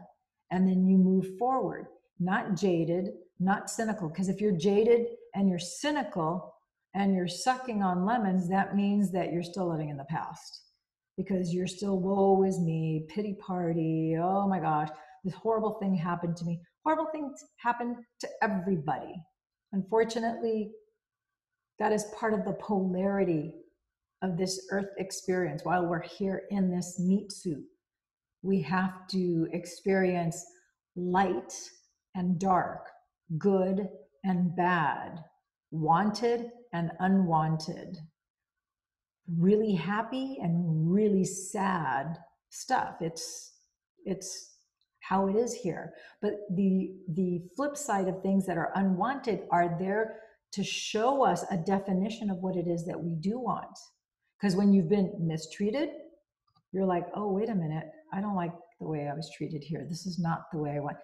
and then you move forward not jaded not cynical because if you're jaded and you're cynical and you're sucking on lemons that means that you're still living in the past because you're still, woe is me, pity party. Oh my gosh, this horrible thing happened to me. Horrible things happen to everybody. Unfortunately, that is part of the polarity of this earth experience. While we're here in this meat suit, we have to experience light and dark, good and bad, wanted and unwanted, really happy and really sad stuff. It's it's how it is here. But the the flip side of things that are unwanted are there to show us a definition of what it is that we do want. Because when you've been mistreated, you're like, oh, wait a minute, I don't like the way I was treated here. This is not the way I want.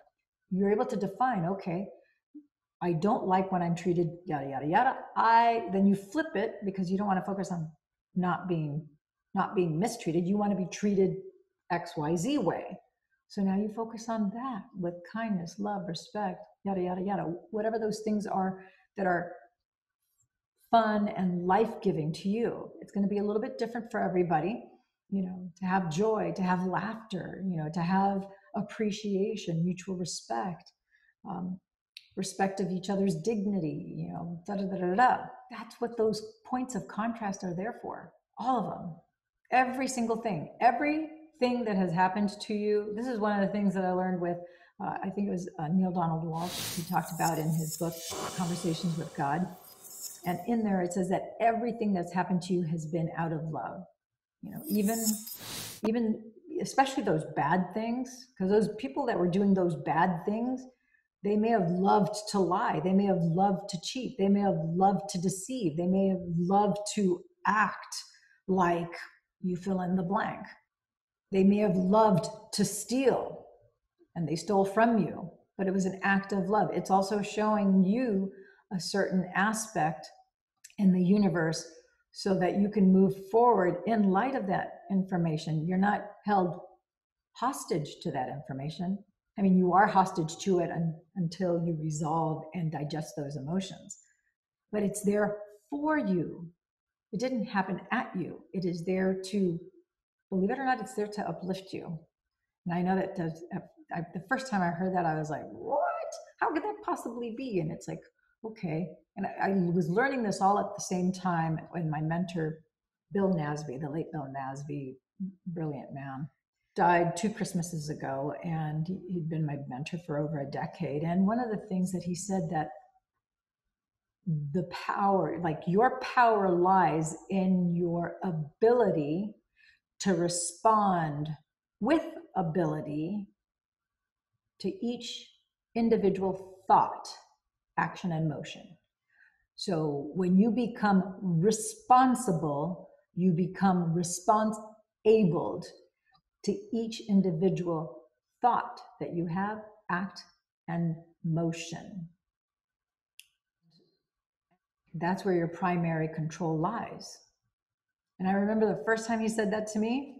You're able to define, okay, I don't like when I'm treated, yada, yada, yada. I, then you flip it because you don't want to focus on not being, not being mistreated. You want to be treated XYZ way. So now you focus on that with kindness, love, respect, yada, yada, yada, whatever those things are that are fun and life giving to you. It's going to be a little bit different for everybody, you know, to have joy, to have laughter, you know, to have appreciation, mutual respect, um, respect of each other's dignity, you know, da da da da da. That's what those points of contrast are there for. All of them. Every single thing. Every thing that has happened to you. This is one of the things that I learned with, uh, I think it was uh, Neale Donald Walsch he talked about in his book, Conversations with God. And in there it says that everything that's happened to you has been out of love. You know, even, even, especially those bad things, because those people that were doing those bad things, they may have loved to lie. They may have loved to cheat. They may have loved to deceive. They may have loved to act like you fill in the blank. They may have loved to steal and they stole from you, but it was an act of love. It's also showing you a certain aspect in the universe so that you can move forward in light of that information. You're not held hostage to that information. I mean, you are hostage to it un- until you resolve and digest those emotions, but it's there for you. It didn't happen at you. It is there to believe it or not, it's there to uplift you. And I know that does, I, the first time I heard that, I was like, what? How could that possibly be? And it's like, okay. And I, I was learning this all at the same time when my mentor, Bill Nasby, the late Bill Nasby, brilliant man, died two Christmases ago. And he'd been my mentor for over a decade. And one of the things that he said that the power, like your power lies in your ability to respond with ability to each individual thought, action, and motion. So when you become responsible, you become response to each individual thought that you have, act, and motion. That's where your primary control lies. And I remember the first time he said that to me,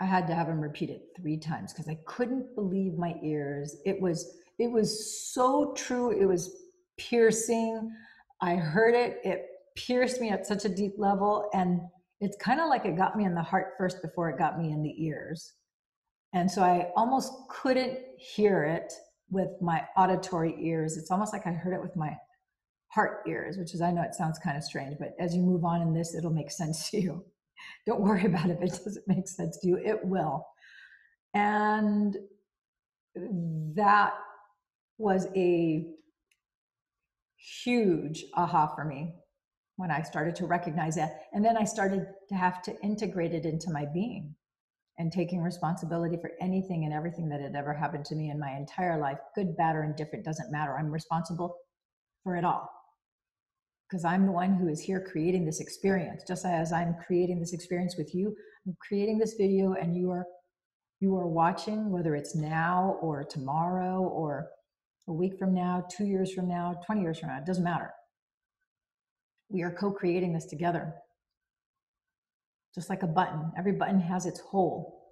I had to have him repeat it three times because I couldn't believe my ears. It was it was so true. It was piercing. I heard it. It pierced me at such a deep level and it's kind of like it got me in the heart first before it got me in the ears. And so I almost couldn't hear it with my auditory ears. It's almost like I heard it with my heart ears, which is, I know it sounds kind of strange, but as you move on in this, it'll make sense to you. Don't worry about it if it doesn't make sense to you, it will. And that was a huge aha for me when I started to recognize that. And then I started to have to integrate it into my being and taking responsibility for anything and everything that had ever happened to me in my entire life, good, bad, or indifferent, doesn't matter. I'm responsible for it all because I'm the one who is here creating this experience. Just as I'm creating this experience with you, I'm creating this video and you are you are watching, whether it's now or tomorrow or a week from now, two years from now, 20 years from now, it doesn't matter. We are co-creating this together. Just like a button. Every button has its hole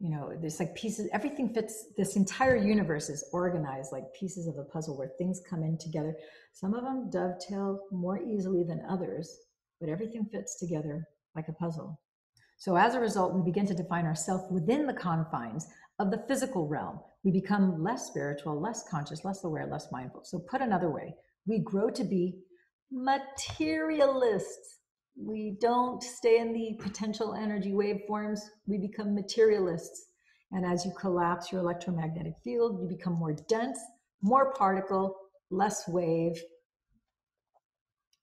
you know there's like pieces everything fits this entire universe is organized like pieces of a puzzle where things come in together some of them dovetail more easily than others but everything fits together like a puzzle so as a result we begin to define ourselves within the confines of the physical realm we become less spiritual less conscious less aware less mindful so put another way we grow to be materialists we don't stay in the potential energy waveforms, we become materialists. And as you collapse your electromagnetic field, you become more dense, more particle, less wave,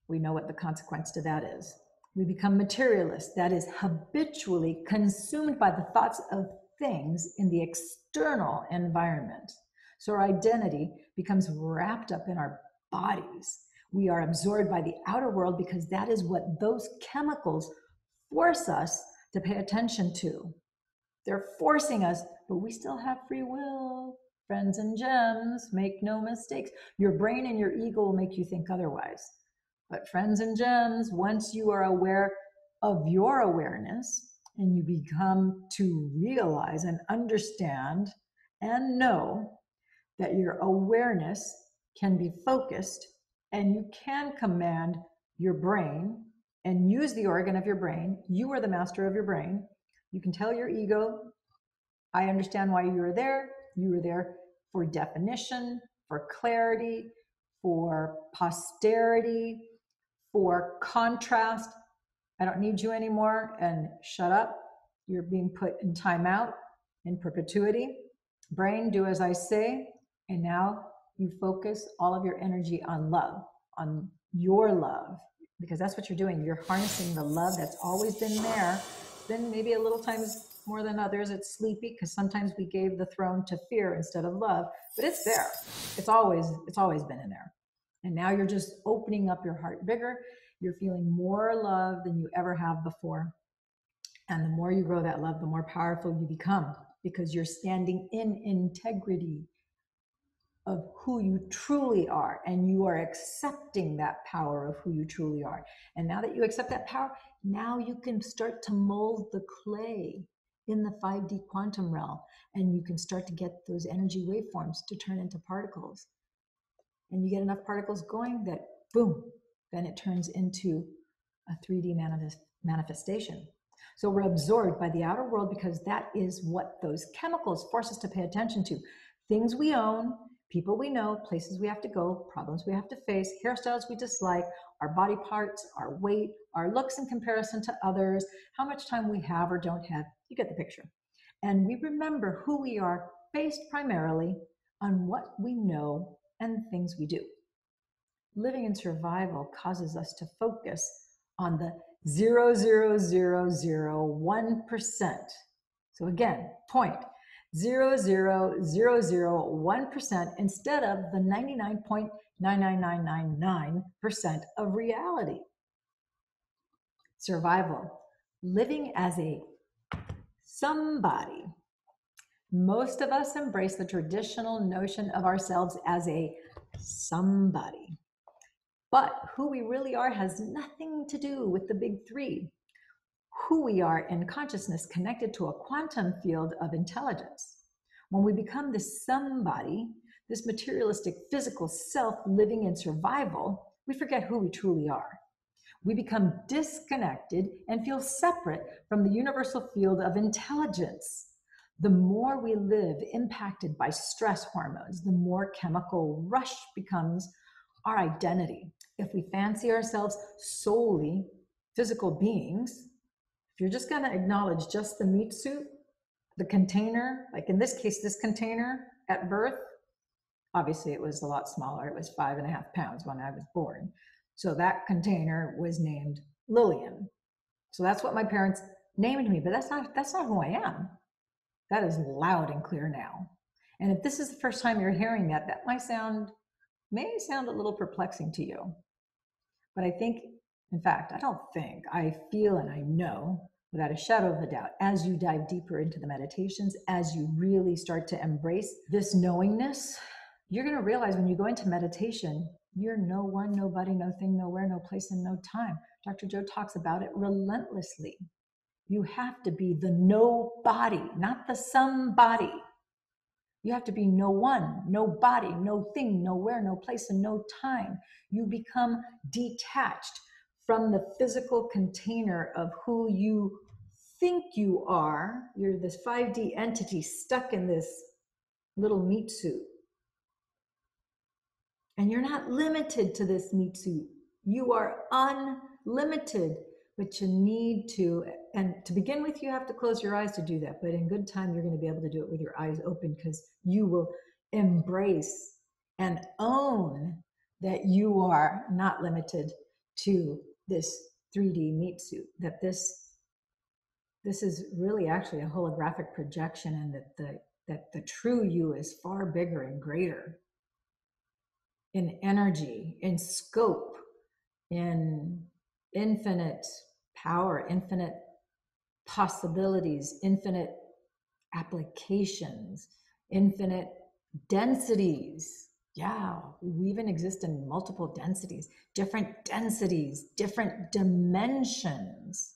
We know what the consequence to that is. We become materialists, that is, habitually consumed by the thoughts of things in the external environment. So our identity becomes wrapped up in our bodies. We are absorbed by the outer world because that is what those chemicals force us to pay attention to. They're forcing us, but we still have free will. Friends and gems, make no mistakes. Your brain and your ego will make you think otherwise. But, friends and gems, once you are aware of your awareness and you become to realize and understand and know that your awareness can be focused and you can command your brain and use the organ of your brain. You are the master of your brain. You can tell your ego, I understand why you are there. You are there for definition, for clarity, for posterity, for contrast. I don't need you anymore and shut up. You're being put in timeout in perpetuity. Brain, do as I say. And now you focus all of your energy on love, on your love, because that's what you're doing. You're harnessing the love that's always been there. Then maybe a little times more than others, it's sleepy because sometimes we gave the throne to fear instead of love, but it's there. It's always, it's always been in there. And now you're just opening up your heart bigger. You're feeling more love than you ever have before. And the more you grow that love, the more powerful you become because you're standing in integrity of who you truly are and you are accepting that power of who you truly are. And now that you accept that power, now you can start to mold the clay in the 5D quantum realm and you can start to get those energy waveforms to turn into particles. And you get enough particles going that boom, then it turns into a 3D manifest, manifestation. So we're absorbed by the outer world because that is what those chemicals force us to pay attention to. Things we own, people we know, places we have to go, problems we have to face, hairstyles we dislike, our body parts, our weight, our looks in comparison to others, how much time we have or don't have. You get the picture. And we remember who we are based primarily on what we know and things we do. Living in survival causes us to focus on the 0.00001%. So again, point 0.0001% instead of the 99.99999% of reality. Survival, living as a somebody. Most of us embrace the traditional notion of ourselves as a somebody. But who we really are has nothing to do with the big three who we are in consciousness connected to a quantum field of intelligence. When we become this somebody, this materialistic physical self living in survival, we forget who we truly are. We become disconnected and feel separate from the universal field of intelligence. The more we live impacted by stress hormones, the more chemical rush becomes our identity. If we fancy ourselves solely physical beings, if you're just going to acknowledge just the meat suit, the container, like in this case, this container at birth, obviously it was a lot smaller. It was five and a half pounds when I was born. So that container was named Lillian. So that's what my parents named me, but that's not that's not who I am. That is loud and clear now. And if this is the first time you're hearing that, that might sound may sound a little perplexing to you. But I think in fact, I don't think, I feel and I know without a shadow of a doubt, as you dive deeper into the meditations, as you really start to embrace this knowingness, you're going to realize when you go into meditation, you're no one, nobody, no thing, nowhere, no place, and no time. Dr. Joe talks about it relentlessly. You have to be the nobody, not the somebody. You have to be no one, no body, no thing, nowhere, no place, and no time. You become detached from the physical container of who you think you are. You're this 5D entity stuck in this little meat suit. And you're not limited to this meat suit. You are unlimited, but you need to. And to begin with, you have to close your eyes to do that. But in good time, you're going to be able to do it with your eyes open because you will embrace and own that you are not limited to this 3D meat suit, that this this is really actually a holographic projection and that the that the true you is far bigger and greater in energy, in scope, in infinite power, infinite possibilities, infinite applications, infinite densities. Yeah, we even exist in multiple densities, different densities, different dimensions.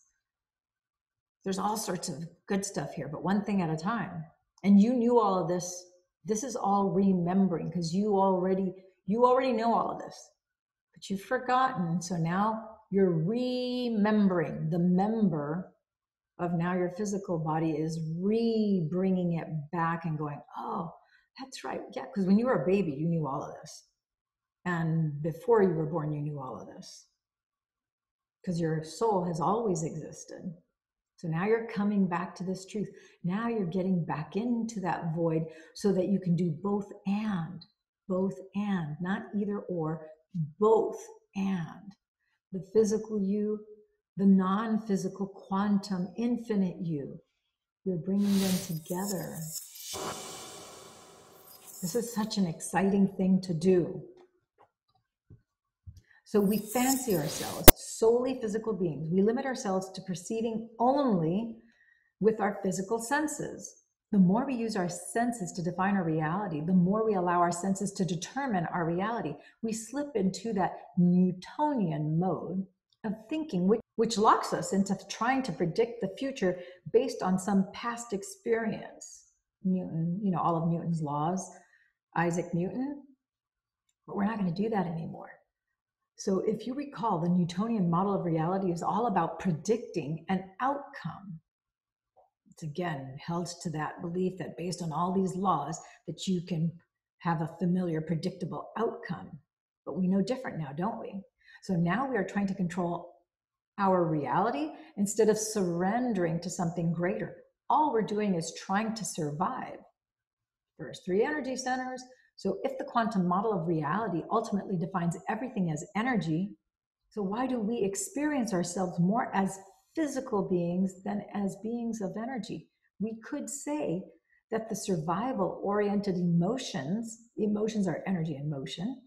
There's all sorts of good stuff here, but one thing at a time. And you knew all of this. This is all remembering because you already you already know all of this, but you've forgotten. So now you're remembering the member of now your physical body is re bringing it back and going, oh, that's right. Yeah, because when you were a baby, you knew all of this. And before you were born, you knew all of this. Because your soul has always existed. So now you're coming back to this truth. Now you're getting back into that void so that you can do both and, both and, not either or, both and. The physical you the non physical quantum infinite you. You're bringing them together. This is such an exciting thing to do. So we fancy ourselves solely physical beings. We limit ourselves to perceiving only with our physical senses. The more we use our senses to define our reality, the more we allow our senses to determine our reality. We slip into that Newtonian mode of thinking, which, which locks us into trying to predict the future based on some past experience. Newton, you know, all of Newton's laws, Isaac Newton. But we're not going to do that anymore. So, if you recall, the Newtonian model of reality is all about predicting an outcome. It's again held to that belief that based on all these laws, that you can have a familiar, predictable outcome. But we know different now, don't we? So now we are trying to control our reality instead of surrendering to something greater. All we're doing is trying to survive. First three energy centers. So if the quantum model of reality ultimately defines everything as energy, so why do we experience ourselves more as physical beings than as beings of energy? We could say that the survival oriented emotions, emotions are energy in motion,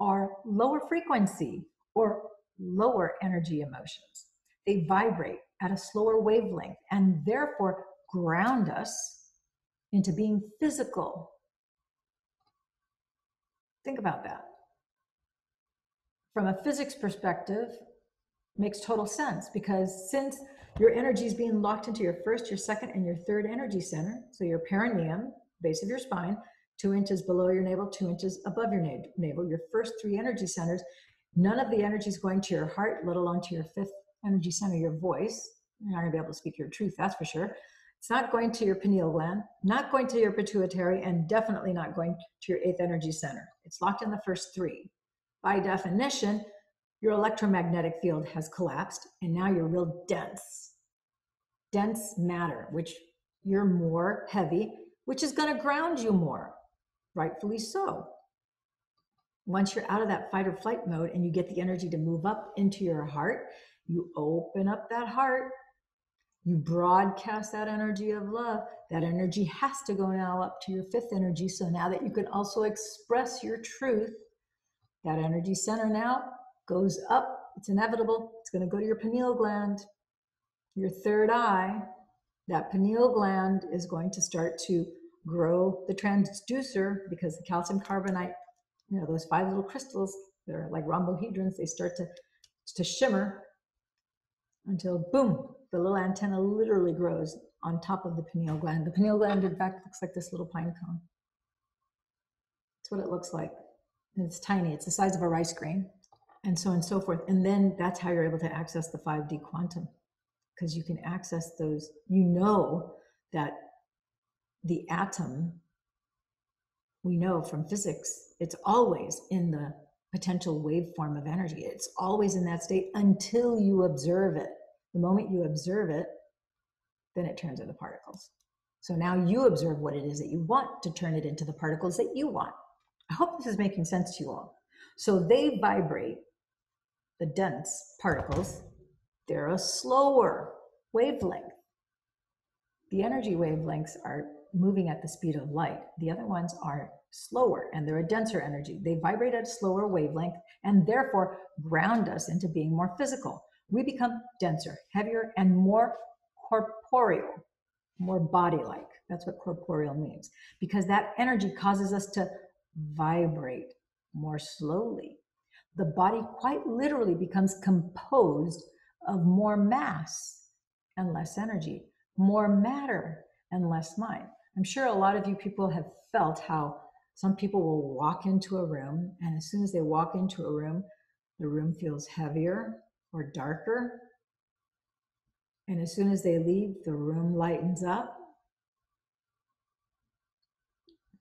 are lower frequency or lower energy emotions. They vibrate at a slower wavelength and therefore ground us into being physical. Think about that. From a physics perspective, makes total sense because since your energy is being locked into your first, your second, and your third energy center, so your perineum, base of your spine, two inches below your navel, two inches above your navel, your first three energy centers, None of the energy is going to your heart, let alone to your fifth energy center, your voice. You're not going to be able to speak your truth, that's for sure. It's not going to your pineal gland, not going to your pituitary, and definitely not going to your eighth energy center. It's locked in the first three. By definition, your electromagnetic field has collapsed, and now you're real dense. Dense matter, which you're more heavy, which is going to ground you more, rightfully so once you're out of that fight or flight mode and you get the energy to move up into your heart, you open up that heart, you broadcast that energy of love. That energy has to go now up to your fifth energy. So now that you can also express your truth, that energy center now goes up. It's inevitable. It's going to go to your pineal gland, your third eye. That pineal gland is going to start to grow the transducer because the calcium carbonate you know, those five little crystals, they're like rhombohedrons, they start to, to shimmer until boom, the little antenna literally grows on top of the pineal gland. The pineal gland, in fact, looks like this little pine cone. That's what it looks like. And it's tiny, it's the size of a rice grain, and so on and so forth. And then that's how you're able to access the 5D quantum, because you can access those, you know that the atom we know from physics, it's always in the potential waveform of energy. It's always in that state until you observe it. The moment you observe it, then it turns into particles. So now you observe what it is that you want to turn it into the particles that you want. I hope this is making sense to you all. So they vibrate the dense particles, they're a slower wavelength. The energy wavelengths are moving at the speed of light. The other ones are slower and they're a denser energy. They vibrate at a slower wavelength and therefore ground us into being more physical. We become denser, heavier, and more corporeal, more body like. That's what corporeal means. Because that energy causes us to vibrate more slowly. The body quite literally becomes composed of more mass and less energy, more matter and less mind. I'm sure a lot of you people have felt how some people will walk into a room, and as soon as they walk into a room, the room feels heavier or darker. And as soon as they leave, the room lightens up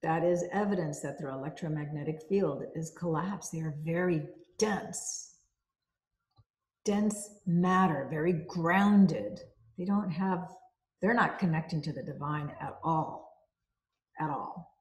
that is evidence that their electromagnetic field is collapsed. They are very dense, dense matter, very grounded. They don't have, they're not connecting to the divine at all, at all.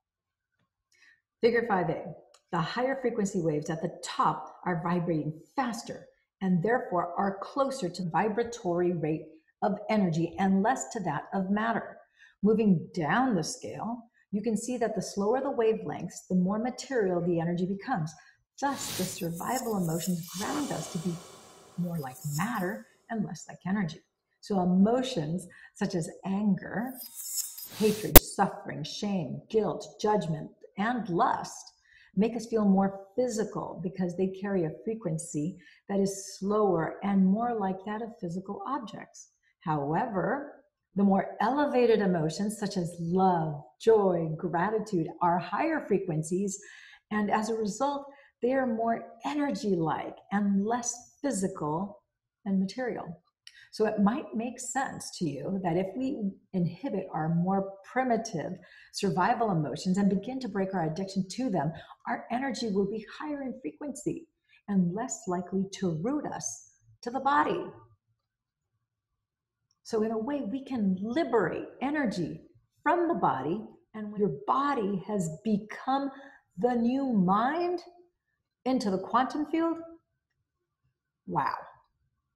Figure 5a the higher frequency waves at the top are vibrating faster and therefore are closer to the vibratory rate of energy and less to that of matter. Moving down the scale, you can see that the slower the wavelengths, the more material the energy becomes. Thus, the survival emotions ground us to be more like matter and less like energy. So, emotions such as anger, hatred, suffering, shame, guilt, judgment, and lust make us feel more physical because they carry a frequency that is slower and more like that of physical objects. However, the more elevated emotions, such as love, joy, gratitude, are higher frequencies. And as a result, they are more energy like and less physical and material. So it might make sense to you that if we inhibit our more primitive survival emotions and begin to break our addiction to them, our energy will be higher in frequency and less likely to root us to the body. So, in a way, we can liberate energy from the body, and your body has become the new mind into the quantum field. Wow.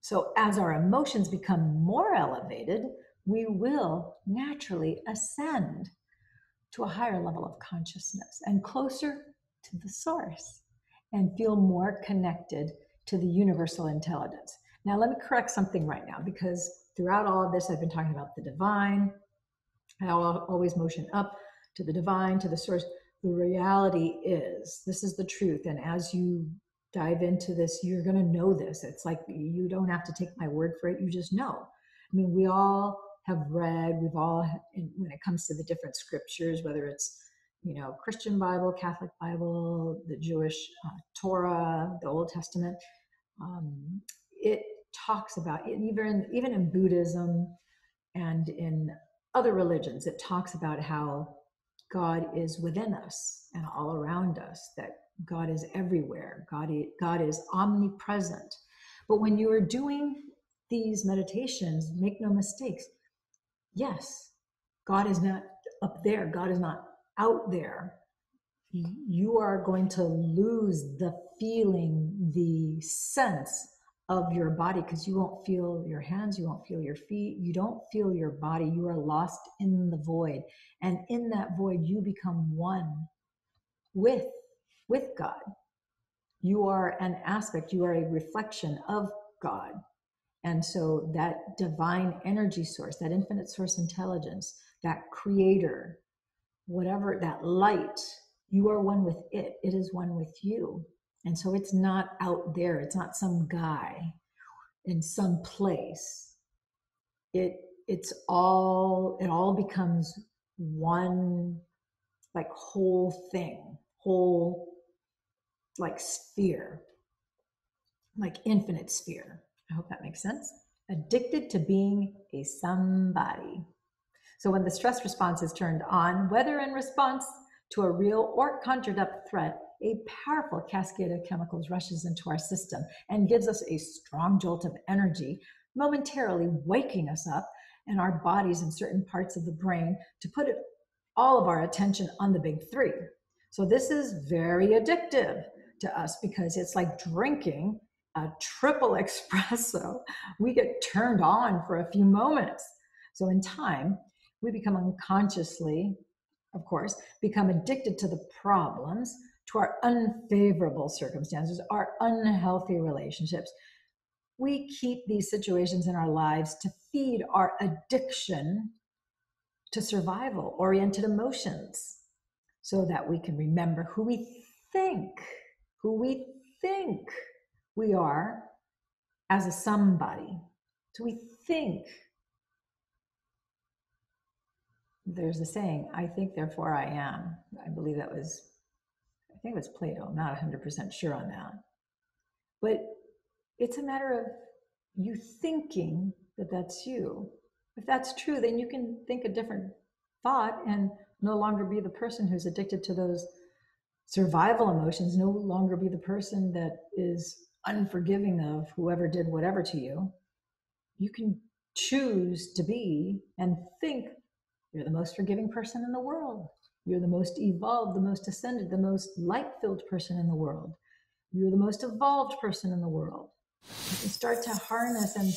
So, as our emotions become more elevated, we will naturally ascend to a higher level of consciousness and closer to the source and feel more connected to the universal intelligence. Now, let me correct something right now because throughout all of this, I've been talking about the divine. I always motion up to the divine, to the source. The reality is, this is the truth. And as you dive into this, you're going to know this. It's like you don't have to take my word for it, you just know. I mean, we all have read, we've all, when it comes to the different scriptures, whether it's you know, Christian Bible, Catholic Bible, the Jewish uh, Torah, the Old Testament. Um, it talks about even even in Buddhism and in other religions, it talks about how God is within us and all around us, that God is everywhere, God, God is omnipresent. But when you are doing these meditations, make no mistakes, yes, God is not up there, God is not out there. You are going to lose the feeling, the sense of your body because you won't feel your hands, you won't feel your feet, you don't feel your body. You are lost in the void. And in that void, you become one with, with God. You are an aspect, you are a reflection of God. And so that divine energy source, that infinite source intelligence, that creator, whatever, that light, you are one with it. It is one with you. And so it's not out there, it's not some guy in some place. It it's all it all becomes one like whole thing, whole like sphere, like infinite sphere. I hope that makes sense. Addicted to being a somebody. So when the stress response is turned on, whether in response to a real or conjured up threat, a powerful cascade of chemicals rushes into our system and gives us a strong jolt of energy, momentarily waking us up and our bodies and certain parts of the brain to put it, all of our attention on the big three. So this is very addictive to us because it's like drinking a triple espresso, we get turned on for a few moments. So in time, we become unconsciously, of course, become addicted to the problems, to our unfavorable circumstances, our unhealthy relationships. We keep these situations in our lives to feed our addiction to survival oriented emotions so that we can remember who we think, who we think we are as a somebody. So we think. There's a saying, I think, therefore I am. I believe that was, I think it was Plato. I'm not 100% sure on that. But it's a matter of you thinking that that's you. If that's true, then you can think a different thought and no longer be the person who's addicted to those survival emotions, no longer be the person that is unforgiving of whoever did whatever to you. You can choose to be and think you're the most forgiving person in the world. You're the most evolved, the most ascended, the most light filled person in the world. You're the most evolved person in the world. You can start to harness and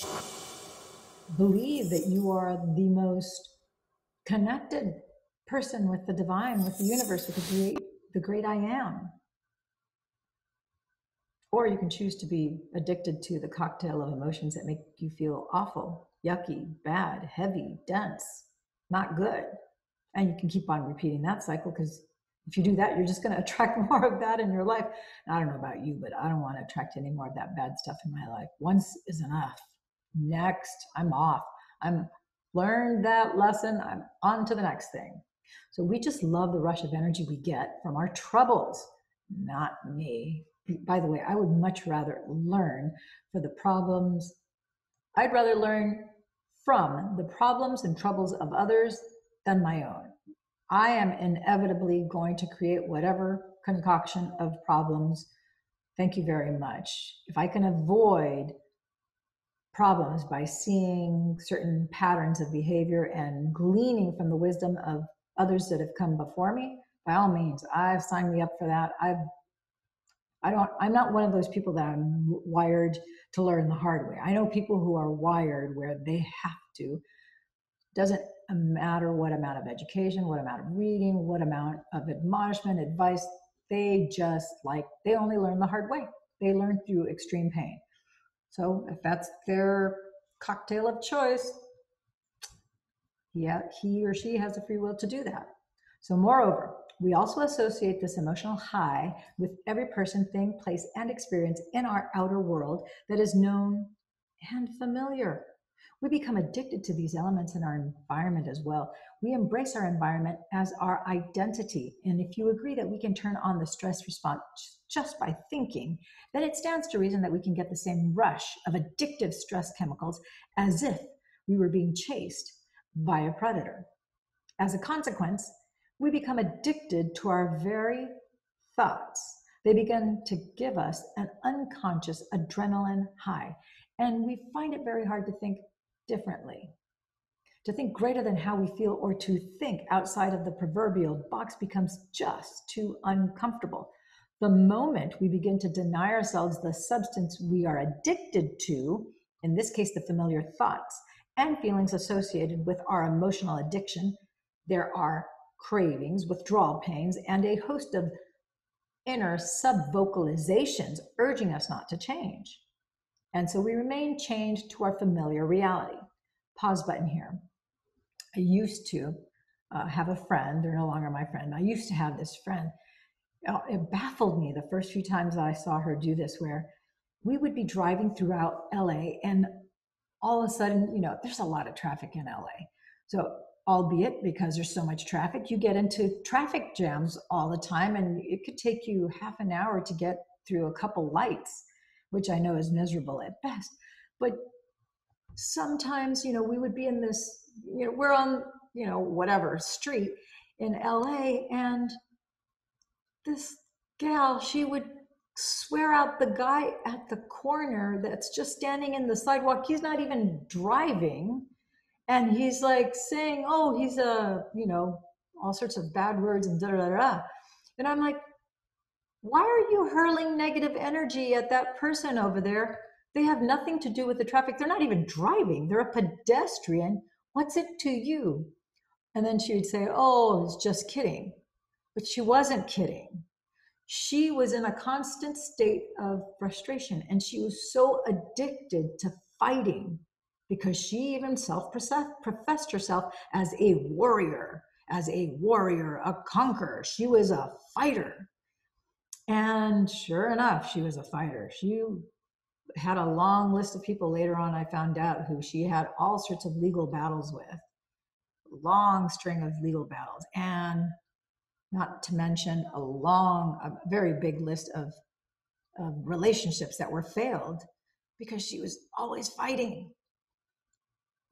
believe that you are the most connected person with the divine, with the universe, with the great, the great I am. Or you can choose to be addicted to the cocktail of emotions that make you feel awful, yucky, bad, heavy, dense, not good. And you can keep on repeating that cycle because if you do that, you're just going to attract more of that in your life. I don't know about you, but I don't want to attract any more of that bad stuff in my life. Once is enough. Next, I'm off. I'm learned that lesson. I'm on to the next thing. So we just love the rush of energy we get from our troubles. Not me by the way, I would much rather learn for the problems. I'd rather learn from the problems and troubles of others than my own. I am inevitably going to create whatever concoction of problems. Thank you very much. If I can avoid problems by seeing certain patterns of behavior and gleaning from the wisdom of others that have come before me, by all means, I've signed me up for that. I've I don't, I'm not one of those people that I'm wired to learn the hard way. I know people who are wired where they have to. Doesn't matter what amount of education, what amount of reading, what amount of admonishment, advice, they just like, they only learn the hard way. They learn through extreme pain. So if that's their cocktail of choice, yeah, uh, he or she has a free will to do that. So, moreover, we also associate this emotional high with every person, thing, place, and experience in our outer world that is known and familiar. We become addicted to these elements in our environment as well. We embrace our environment as our identity. And if you agree that we can turn on the stress response just by thinking, then it stands to reason that we can get the same rush of addictive stress chemicals as if we were being chased by a predator. As a consequence, we become addicted to our very thoughts. They begin to give us an unconscious adrenaline high. And we find it very hard to think differently, to think greater than how we feel, or to think outside of the proverbial box becomes just too uncomfortable. The moment we begin to deny ourselves the substance we are addicted to, in this case, the familiar thoughts and feelings associated with our emotional addiction, there are cravings, withdrawal pains, and a host of inner sub vocalizations urging us not to change. And so we remain chained to our familiar reality. Pause button here. I used to uh, have a friend, they're no longer my friend. I used to have this friend. Uh, it baffled me the first few times I saw her do this, where we would be driving throughout LA and all of a sudden, you know, there's a lot of traffic in LA. So albeit because there's so much traffic, you get into traffic jams all the time, and it could take you half an hour to get through a couple lights, which I know is miserable at best. But sometimes, you know, we would be in this, you know, we're on, you know, whatever street in LA, and this gal, she would swear out the guy at the corner that's just standing in the sidewalk. He's not even driving and he's like saying, "Oh, he's a you know all sorts of bad words and da da da." And I'm like, Why are you hurling negative energy at that person over there? They have nothing to do with the traffic. They're not even driving, they're a pedestrian. What's it to you? And then she would say, Oh, it's just kidding. But she wasn't kidding. She was in a constant state of frustration and she was so addicted to fighting because she even self professed herself as a warrior, as a warrior, a conqueror. She was a fighter. And sure enough, she was a fighter. She had a long list of people later on, I found out, who she had all sorts of legal battles with, long string of legal battles. And not to mention a long, a very big list of, of relationships that were failed because she was always fighting.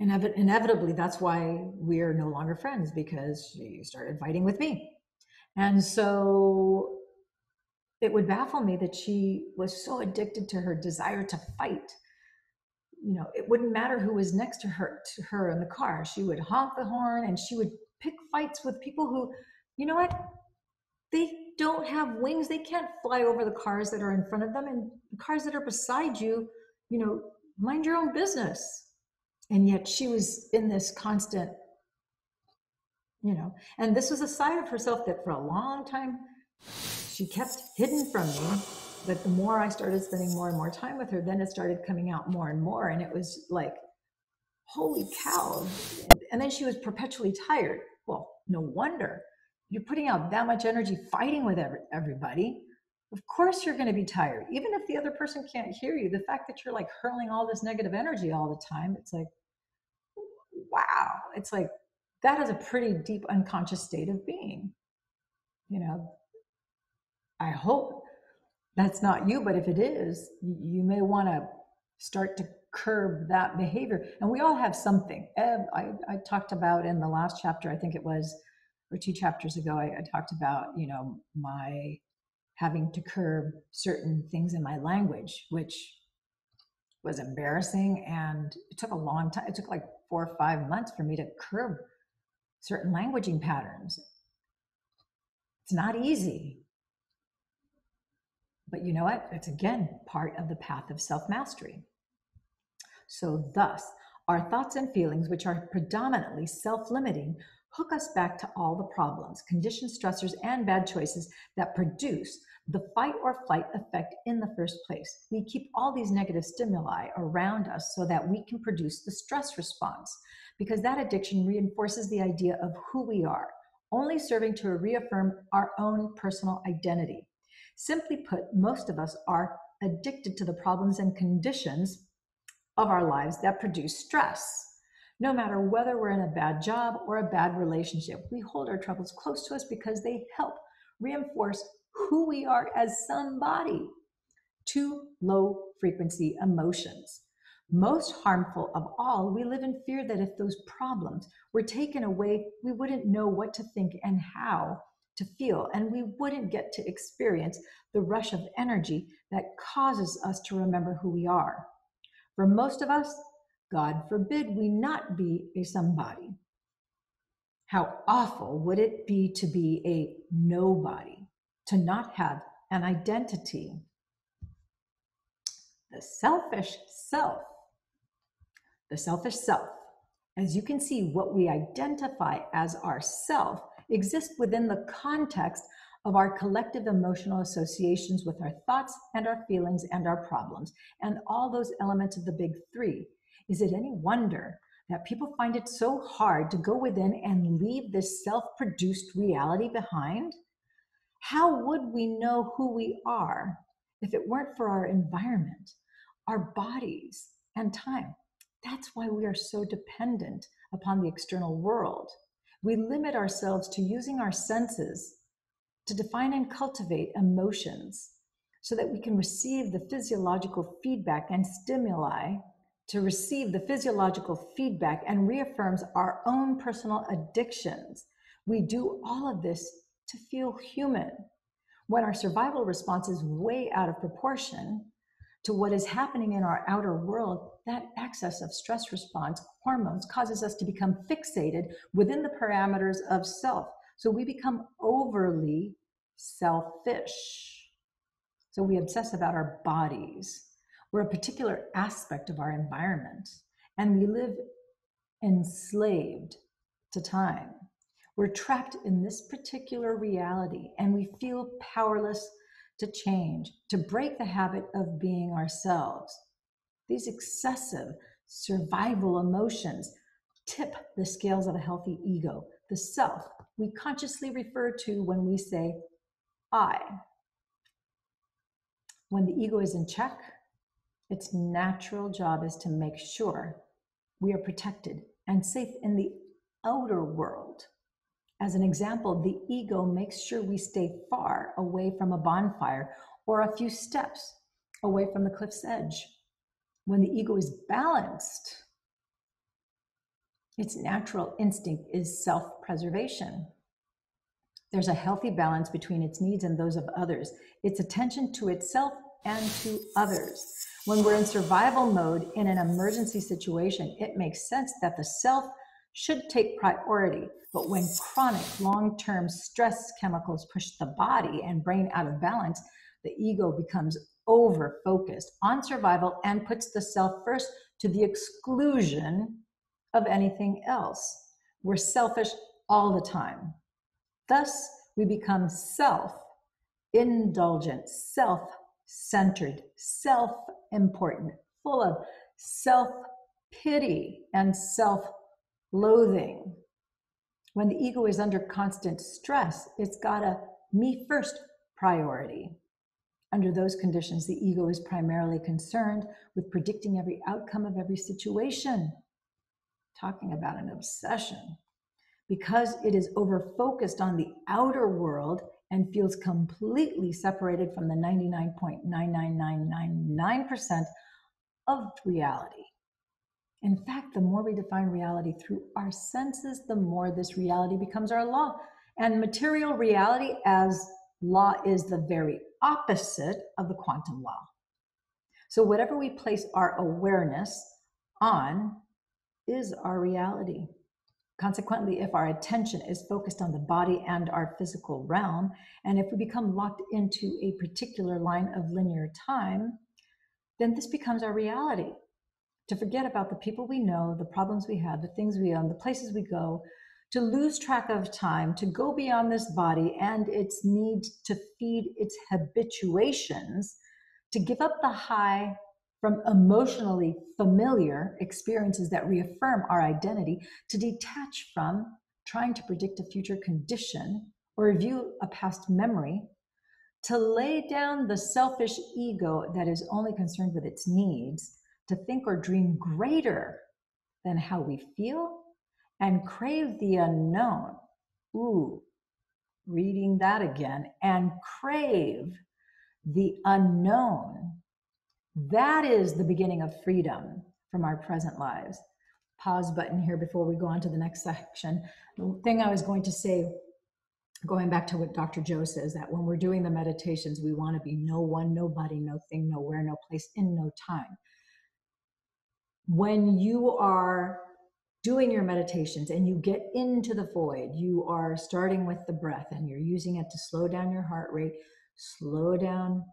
Inevi- inevitably, that's why we're no longer friends because she started fighting with me. And so it would baffle me that she was so addicted to her desire to fight. You know, it wouldn't matter who was next to her to her in the car. She would honk the horn and she would pick fights with people who you know what? They don't have wings. They can't fly over the cars that are in front of them and cars that are beside you, you know, mind your own business. And yet she was in this constant, you know, and this was a side of herself that for a long time she kept hidden from me. But the more I started spending more and more time with her, then it started coming out more and more. And it was like, holy cow. And then she was perpetually tired. Well, no wonder you're putting out that much energy fighting with every, everybody. Of course you're going to be tired. Even if the other person can't hear you the fact that you're like hurling all this negative energy all the time it's like wow. It's like that is a pretty deep unconscious state of being. You know i hope that's not you but if it is you may want to start to curb that behavior. And we all have something. I, I talked about in the last chapter i think it was or two chapters ago, I, I talked about, you know, my having to curb certain things in my language, which was embarrassing. And it took a long time. It took like four or five months for me to curb certain languaging patterns. It's not easy. But you know what? It's again part of the path of self mastery. So, thus, our thoughts and feelings, which are predominantly self limiting, hook us back to all the problems, conditions, stressors, and bad choices that produce the fight or flight effect in the first place. We keep all these negative stimuli around us so that we can produce the stress response because that addiction reinforces the idea of who we are, only serving to reaffirm our own personal identity. Simply put, most of us are addicted to the problems and conditions of our lives that produce stress. No matter whether we're in a bad job or a bad relationship, we hold our troubles close to us because they help reinforce who we are as somebody. Two low frequency emotions. Most harmful of all, we live in fear that if those problems were taken away, we wouldn't know what to think and how to feel, and we wouldn't get to experience the rush of energy that causes us to remember who we are. For most of us, God forbid we not be a somebody. How awful would it be to be a nobody, to not have an identity? The selfish self, the selfish self, as you can see, what we identify as ourself exists within the context of our collective emotional associations with our thoughts and our feelings and our problems, and all those elements of the big three is it any wonder that people find it so hard to go within and leave this self produced reality behind? How would we know who we are if it weren't for our environment, our bodies, and time? That's why we are so dependent upon the external world. We limit ourselves to using our senses to define and cultivate emotions so that we can receive the physiological feedback and stimuli to receive the physiological feedback and reaffirms our own personal addictions. We do all of this to feel human. When our survival response is way out of proportion to what is happening in our outer world, that excess of stress response hormones causes us to become fixated within the parameters of self. So we become overly selfish. So we obsess about our bodies. We're a particular aspect of our environment, and we live enslaved to time. We're trapped in this particular reality, and we feel powerless to change, to break the habit of being ourselves. These excessive survival emotions tip the scales of a healthy ego, the self we consciously refer to when we say I. When the ego is in check, its natural job is to make sure we are protected and safe in the outer world. As an example, the ego makes sure we stay far away from a bonfire or a few steps away from the cliff's edge. When the ego is balanced, its natural instinct is self preservation. There's a healthy balance between its needs and those of others, its attention to itself and to others. When we're in survival mode in an emergency situation, it makes sense that the self should take priority. But when chronic long term stress chemicals push the body and brain out of balance, the ego becomes over focused on survival and puts the self first to the exclusion of anything else. We're selfish all the time. Thus, we become self indulgent, self centered, self important, full of self pity and self loathing. When the ego is under constant stress, it's got a me first priority. Under those conditions, the ego is primarily concerned with predicting every outcome of every situation talking about an obsession because it is over focused on the outer world and feels completely separated from the 99.99999% of reality. In fact, the more we define reality through our senses, the more this reality becomes our law. And material reality as law is the very opposite of the quantum law. So, whatever we place our awareness on is our reality. Consequently, if our attention is focused on the body and our physical realm, and if we become locked into a particular line of linear time, then this becomes our reality. To forget about the people we know, the problems we have, the things we own, the places we go, to lose track of time, to go beyond this body and its need to feed its habituations, to give up the high from emotionally familiar experiences that reaffirm our identity to detach from trying to predict a future condition or review a past memory, to lay down the selfish ego that is only concerned with its needs, to think or dream greater than how we feel, and crave the unknown. Ooh, reading that again, and crave the unknown that is the beginning of freedom from our present lives. Pause button here before we go on to the next section. The thing I was going to say, going back to what Dr. Joe says, that when we're doing the meditations, we want to be no one, nobody, no thing, nowhere, no place, in no time. When you are doing your meditations and you get into the void, you are starting with the breath and you're using it to slow down your heart rate, slow down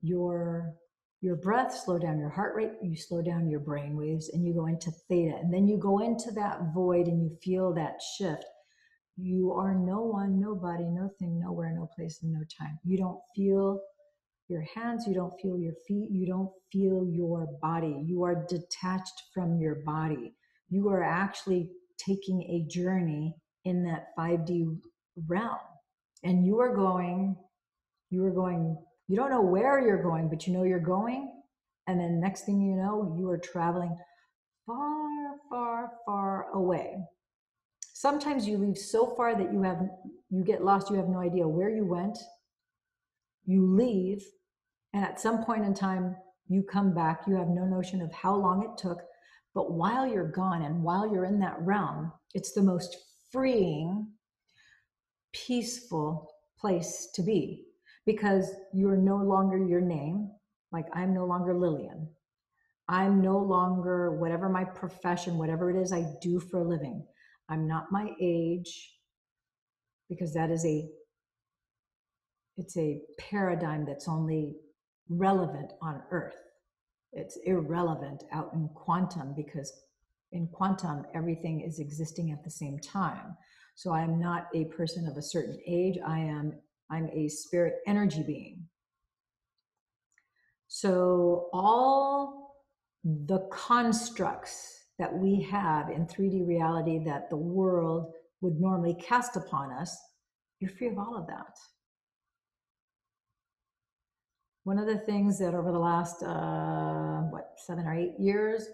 your your breath, slow down your heart rate, you slow down your brain waves, and you go into theta. And then you go into that void and you feel that shift. You are no one, nobody, nothing, nowhere, no place, and no time. You don't feel your hands, you don't feel your feet, you don't feel your body. You are detached from your body. You are actually taking a journey in that 5D realm. And you are going, you are going you don't know where you're going, but you know you're going. And then next thing you know, you are traveling far, far, far away. Sometimes you leave so far that you have you get lost, you have no idea where you went. You leave, and at some point in time, you come back. You have no notion of how long it took. But while you're gone and while you're in that realm, it's the most freeing, peaceful place to be because you're no longer your name. Like I'm no longer Lillian. I'm no longer whatever my profession, whatever it is I do for a living. I'm not my age because that is a it's a paradigm that's only relevant on Earth. It's irrelevant out in quantum because in quantum, everything is existing at the same time. So I am not a person of a certain age. I am I'm a spirit energy being. So all the constructs that we have in 3D reality that the world would normally cast upon us, you're free of all of that. One of the things that over the last, uh, what, seven or eight years,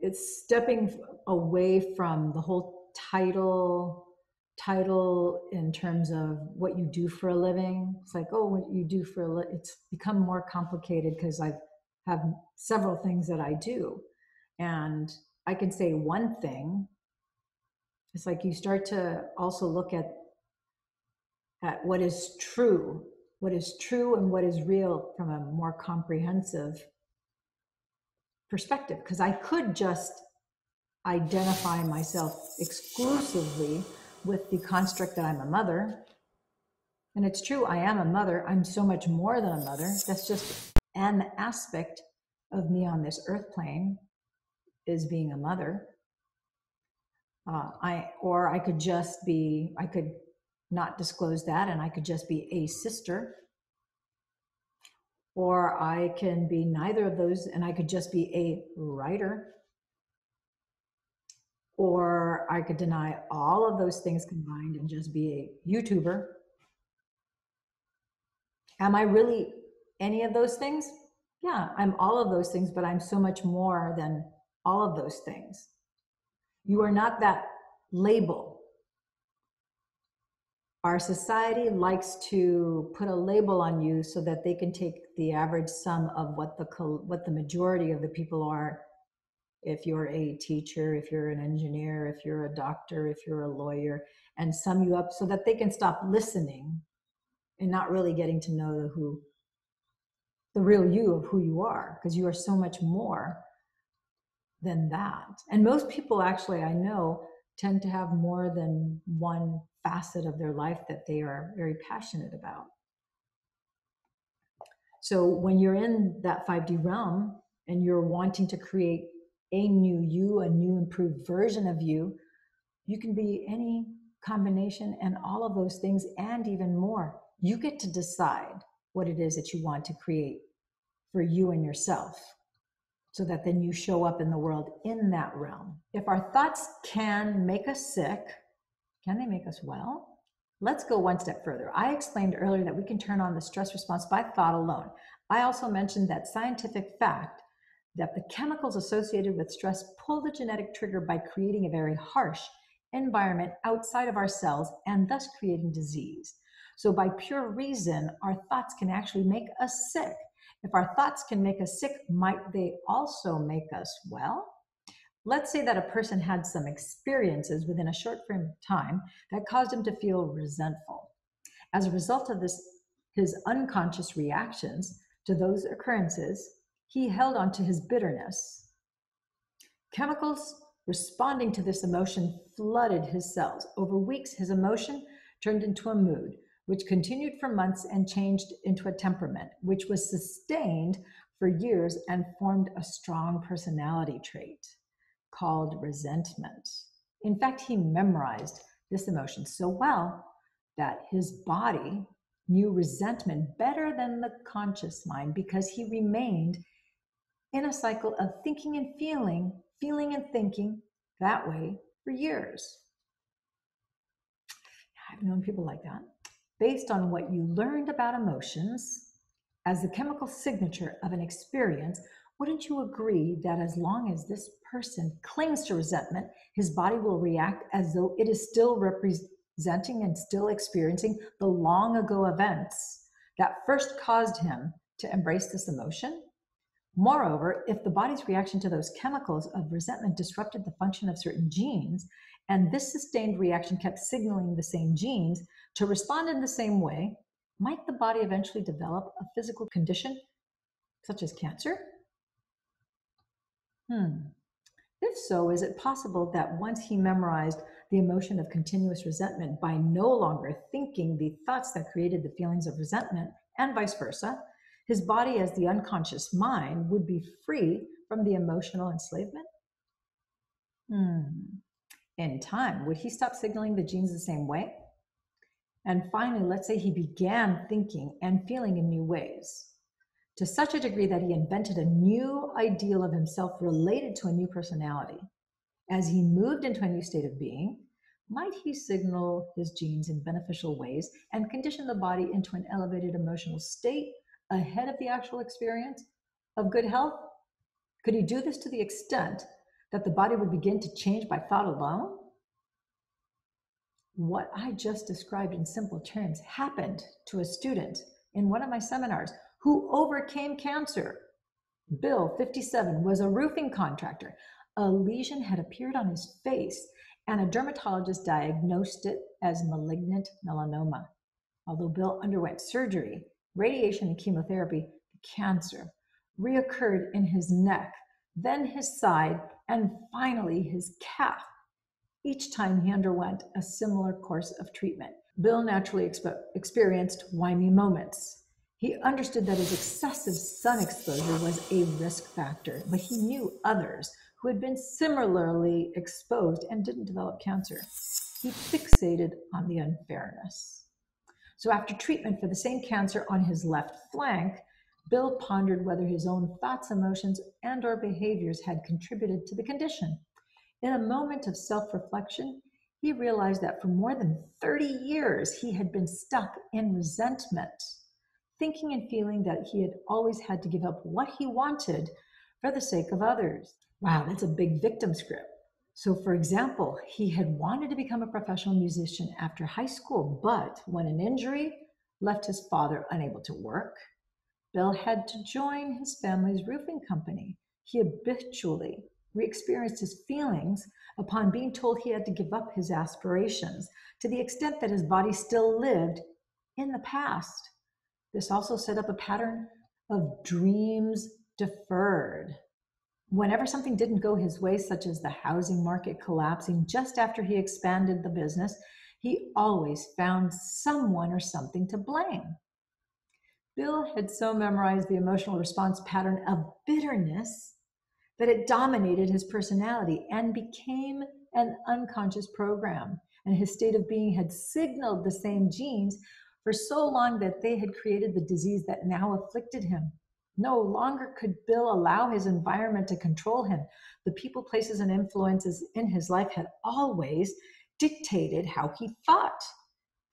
it's stepping away from the whole title title in terms of what you do for a living. It's like oh what you do for a li-. it's become more complicated because i have several things that i do. And i can say one thing. It's like you start to also look at at what is true what is true and what is real from a more comprehensive perspective. Because I could just identify myself exclusively with the construct that I'm a mother. And it's true, I am a mother. I'm so much more than a mother. That's just an aspect of me on this earth plane is being a mother. Uh, I or I could just be I could not disclose that and I could just be a sister or I can be neither of those and I could just be a writer. Or I could deny all of those things combined and just be a YouTuber. Am I really any of those things? Yeah, I'm all of those things, but I'm so much more than all of those things. You are not that label our society likes to put a label on you so that they can take the average sum of what the what the majority of the people are if you're a teacher if you're an engineer if you're a doctor if you're a lawyer and sum you up so that they can stop listening and not really getting to know the who the real you of who you are because you are so much more than that and most people actually i know tend to have more than one facet of their life that they are very passionate about. So when you're in that 5D realm and you're wanting to create a new you, a new improved version of you, you can be any combination and all of those things and even more. You get to decide what it is that you want to create for you and yourself so that then you show up in the world in that realm. If our thoughts can make us sick, can they make us well? Let's go one step further. I explained earlier that we can turn on the stress response by thought alone. I also mentioned that scientific fact that the chemicals associated with stress pull the genetic trigger by creating a very harsh environment outside of our cells and thus creating disease. So, by pure reason, our thoughts can actually make us sick. If our thoughts can make us sick, might they also make us well? Let's say that a person had some experiences within a short frame of time that caused him to feel resentful. As a result of this, his unconscious reactions to those occurrences, he held on to his bitterness. Chemicals responding to this emotion flooded his cells. Over weeks, his emotion turned into a mood, which continued for months and changed into a temperament, which was sustained for years and formed a strong personality trait called resentment. In fact, he memorized this emotion so well that his body knew resentment better than the conscious mind because he remained in a cycle of thinking and feeling, feeling and thinking that way for years. I've known people like that based on what you learned about emotions as the chemical signature of an experience, wouldn't you agree that as long as this person clings to resentment, his body will react as though it is still representing and still experiencing the long ago events that first caused him to embrace this emotion? Moreover, if the body's reaction to those chemicals of resentment disrupted the function of certain genes, and this sustained reaction kept signaling the same genes to respond in the same way, might the body eventually develop a physical condition such as cancer? Hmm. If so, is it possible that once he memorized the emotion of continuous resentment by no longer thinking the thoughts that created the feelings of resentment, and vice versa, his body as the unconscious mind would be free from the emotional enslavement? Hmm. In time, would he stop signaling the genes the same way? And finally, let's say he began thinking and feeling in new ways to such a degree that he invented a new ideal of himself related to a new personality. As he moved into a new state of being, might he signal his genes in beneficial ways and condition the body into an elevated emotional state ahead of the actual experience of good health? Could he do this to the extent that the body would begin to change by thought alone? What I just described in simple terms happened to a student in one of my seminars who overcame cancer. Bill, 57, was a roofing contractor. A lesion had appeared on his face, and a dermatologist diagnosed it as malignant melanoma. Although Bill underwent surgery, radiation, and chemotherapy, the cancer reoccurred in his neck, then his side, and finally his calf. Each time he underwent a similar course of treatment. Bill naturally expo- experienced whiny moments. He understood that his excessive sun exposure was a risk factor, but he knew others who had been similarly exposed and didn't develop cancer. He fixated on the unfairness. So, after treatment for the same cancer on his left flank, Bill pondered whether his own thoughts, emotions, and or behaviors had contributed to the condition. In a moment of self-reflection, he realized that for more than 30 years he had been stuck in resentment, thinking and feeling that he had always had to give up what he wanted for the sake of others. Wow, that's a big victim script. So, for example, he had wanted to become a professional musician after high school, but when an injury left his father unable to work, Bill had to join his family's roofing company. He habitually re experienced his feelings upon being told he had to give up his aspirations to the extent that his body still lived in the past. This also set up a pattern of dreams deferred. Whenever something didn't go his way, such as the housing market collapsing just after he expanded the business, he always found someone or something to blame. Bill had so memorized the emotional response pattern of bitterness that it dominated his personality and became an unconscious program. And his state of being had signaled the same genes for so long that they had created the disease that now afflicted him. No longer could Bill allow his environment to control him. The people, places, and influences in his life had always dictated how he thought,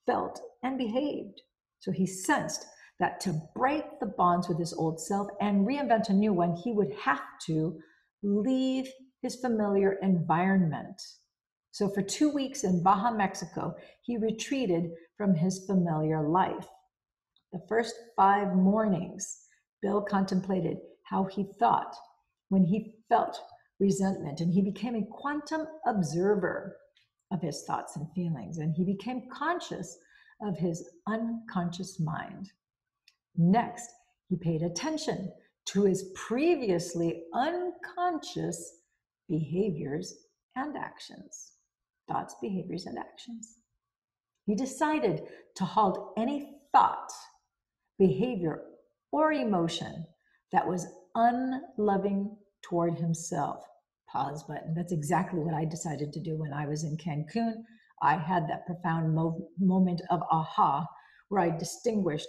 felt, and behaved. So he sensed that to break the bonds with his old self and reinvent a new one, he would have to leave his familiar environment. So, for two weeks in Baja, Mexico, he retreated from his familiar life. The first five mornings, Bill contemplated how he thought when he felt resentment, and he became a quantum observer of his thoughts and feelings, and he became conscious of his unconscious mind. Next, he paid attention to his previously unconscious behaviors and actions. Thoughts, behaviors, and actions. He decided to halt any thought, behavior, or emotion that was unloving toward himself. Pause button. That's exactly what I decided to do when I was in Cancun. I had that profound mo- moment of aha where I distinguished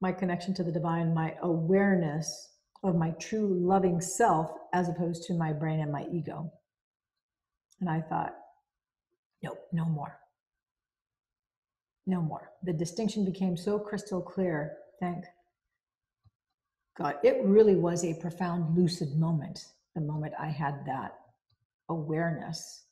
my connection to the divine, my awareness of my true loving self as opposed to my brain and my ego. And I thought, nope, no more. No more. The distinction became so crystal clear. Thank God. It really was a profound, lucid moment, the moment I had that awareness.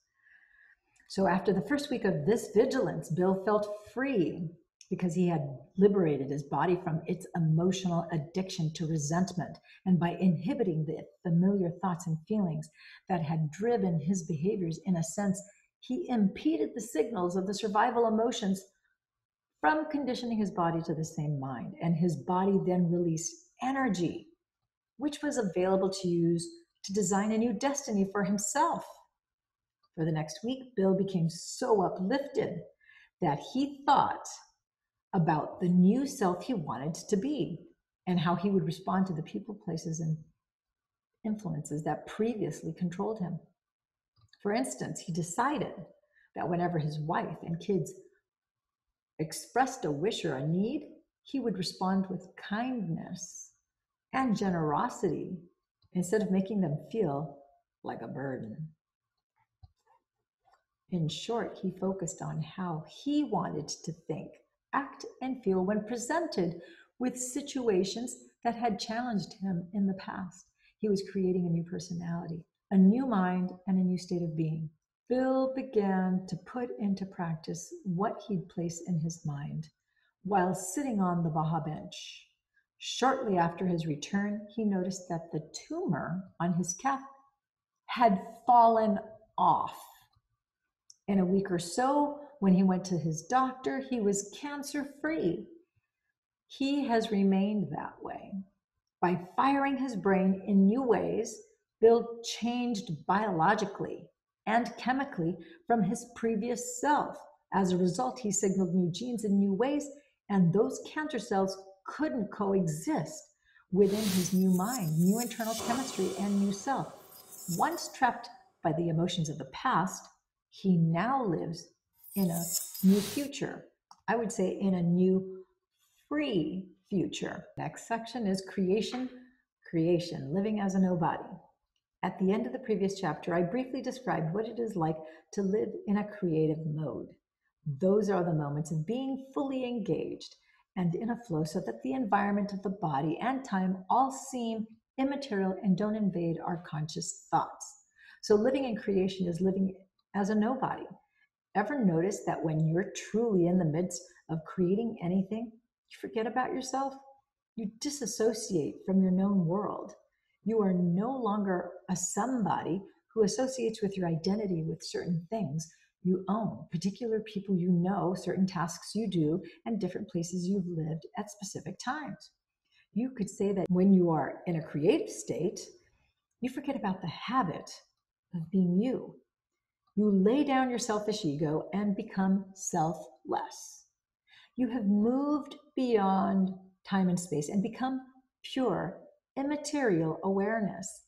So after the first week of this vigilance, Bill felt free because he had liberated his body from its emotional addiction to resentment. And by inhibiting the familiar thoughts and feelings that had driven his behaviors, in a sense, he impeded the signals of the survival emotions from conditioning his body to the same mind. And his body then released energy, which was available to use to design a new destiny for himself. For the next week, Bill became so uplifted that he thought about the new self he wanted to be and how he would respond to the people, places, and influences that previously controlled him. For instance, he decided that whenever his wife and kids expressed a wish or a need, he would respond with kindness and generosity instead of making them feel like a burden. In short, he focused on how he wanted to think, act, and feel when presented with situations that had challenged him in the past. He was creating a new personality, a new mind, and a new state of being. Bill began to put into practice what he'd placed in his mind while sitting on the Baja bench. Shortly after his return, he noticed that the tumor on his calf had fallen off. In a week or so, when he went to his doctor, he was cancer free. He has remained that way. By firing his brain in new ways, Bill changed biologically and chemically from his previous self. As a result, he signaled new genes in new ways, and those cancer cells couldn't coexist within his new mind, new internal chemistry, and new self. Once trapped by the emotions of the past, he now lives in a new future. I would say in a new free future. Next section is creation, creation, living as a nobody. At the end of the previous chapter, I briefly described what it is like to live in a creative mode. Those are the moments of being fully engaged and in a flow so that the environment of the body and time all seem immaterial and don't invade our conscious thoughts. So, living in creation is living as a nobody. Ever notice that when you're truly in the midst of creating anything, you forget about yourself? You disassociate from your known world. You are no longer a somebody who associates with your identity with certain things you own, particular people you know, certain tasks you do, and different places you've lived at specific times. You could say that when you are in a creative state, you forget about the habit of being you. You lay down your selfish ego and become selfless. You have moved beyond time and space and become pure immaterial awareness.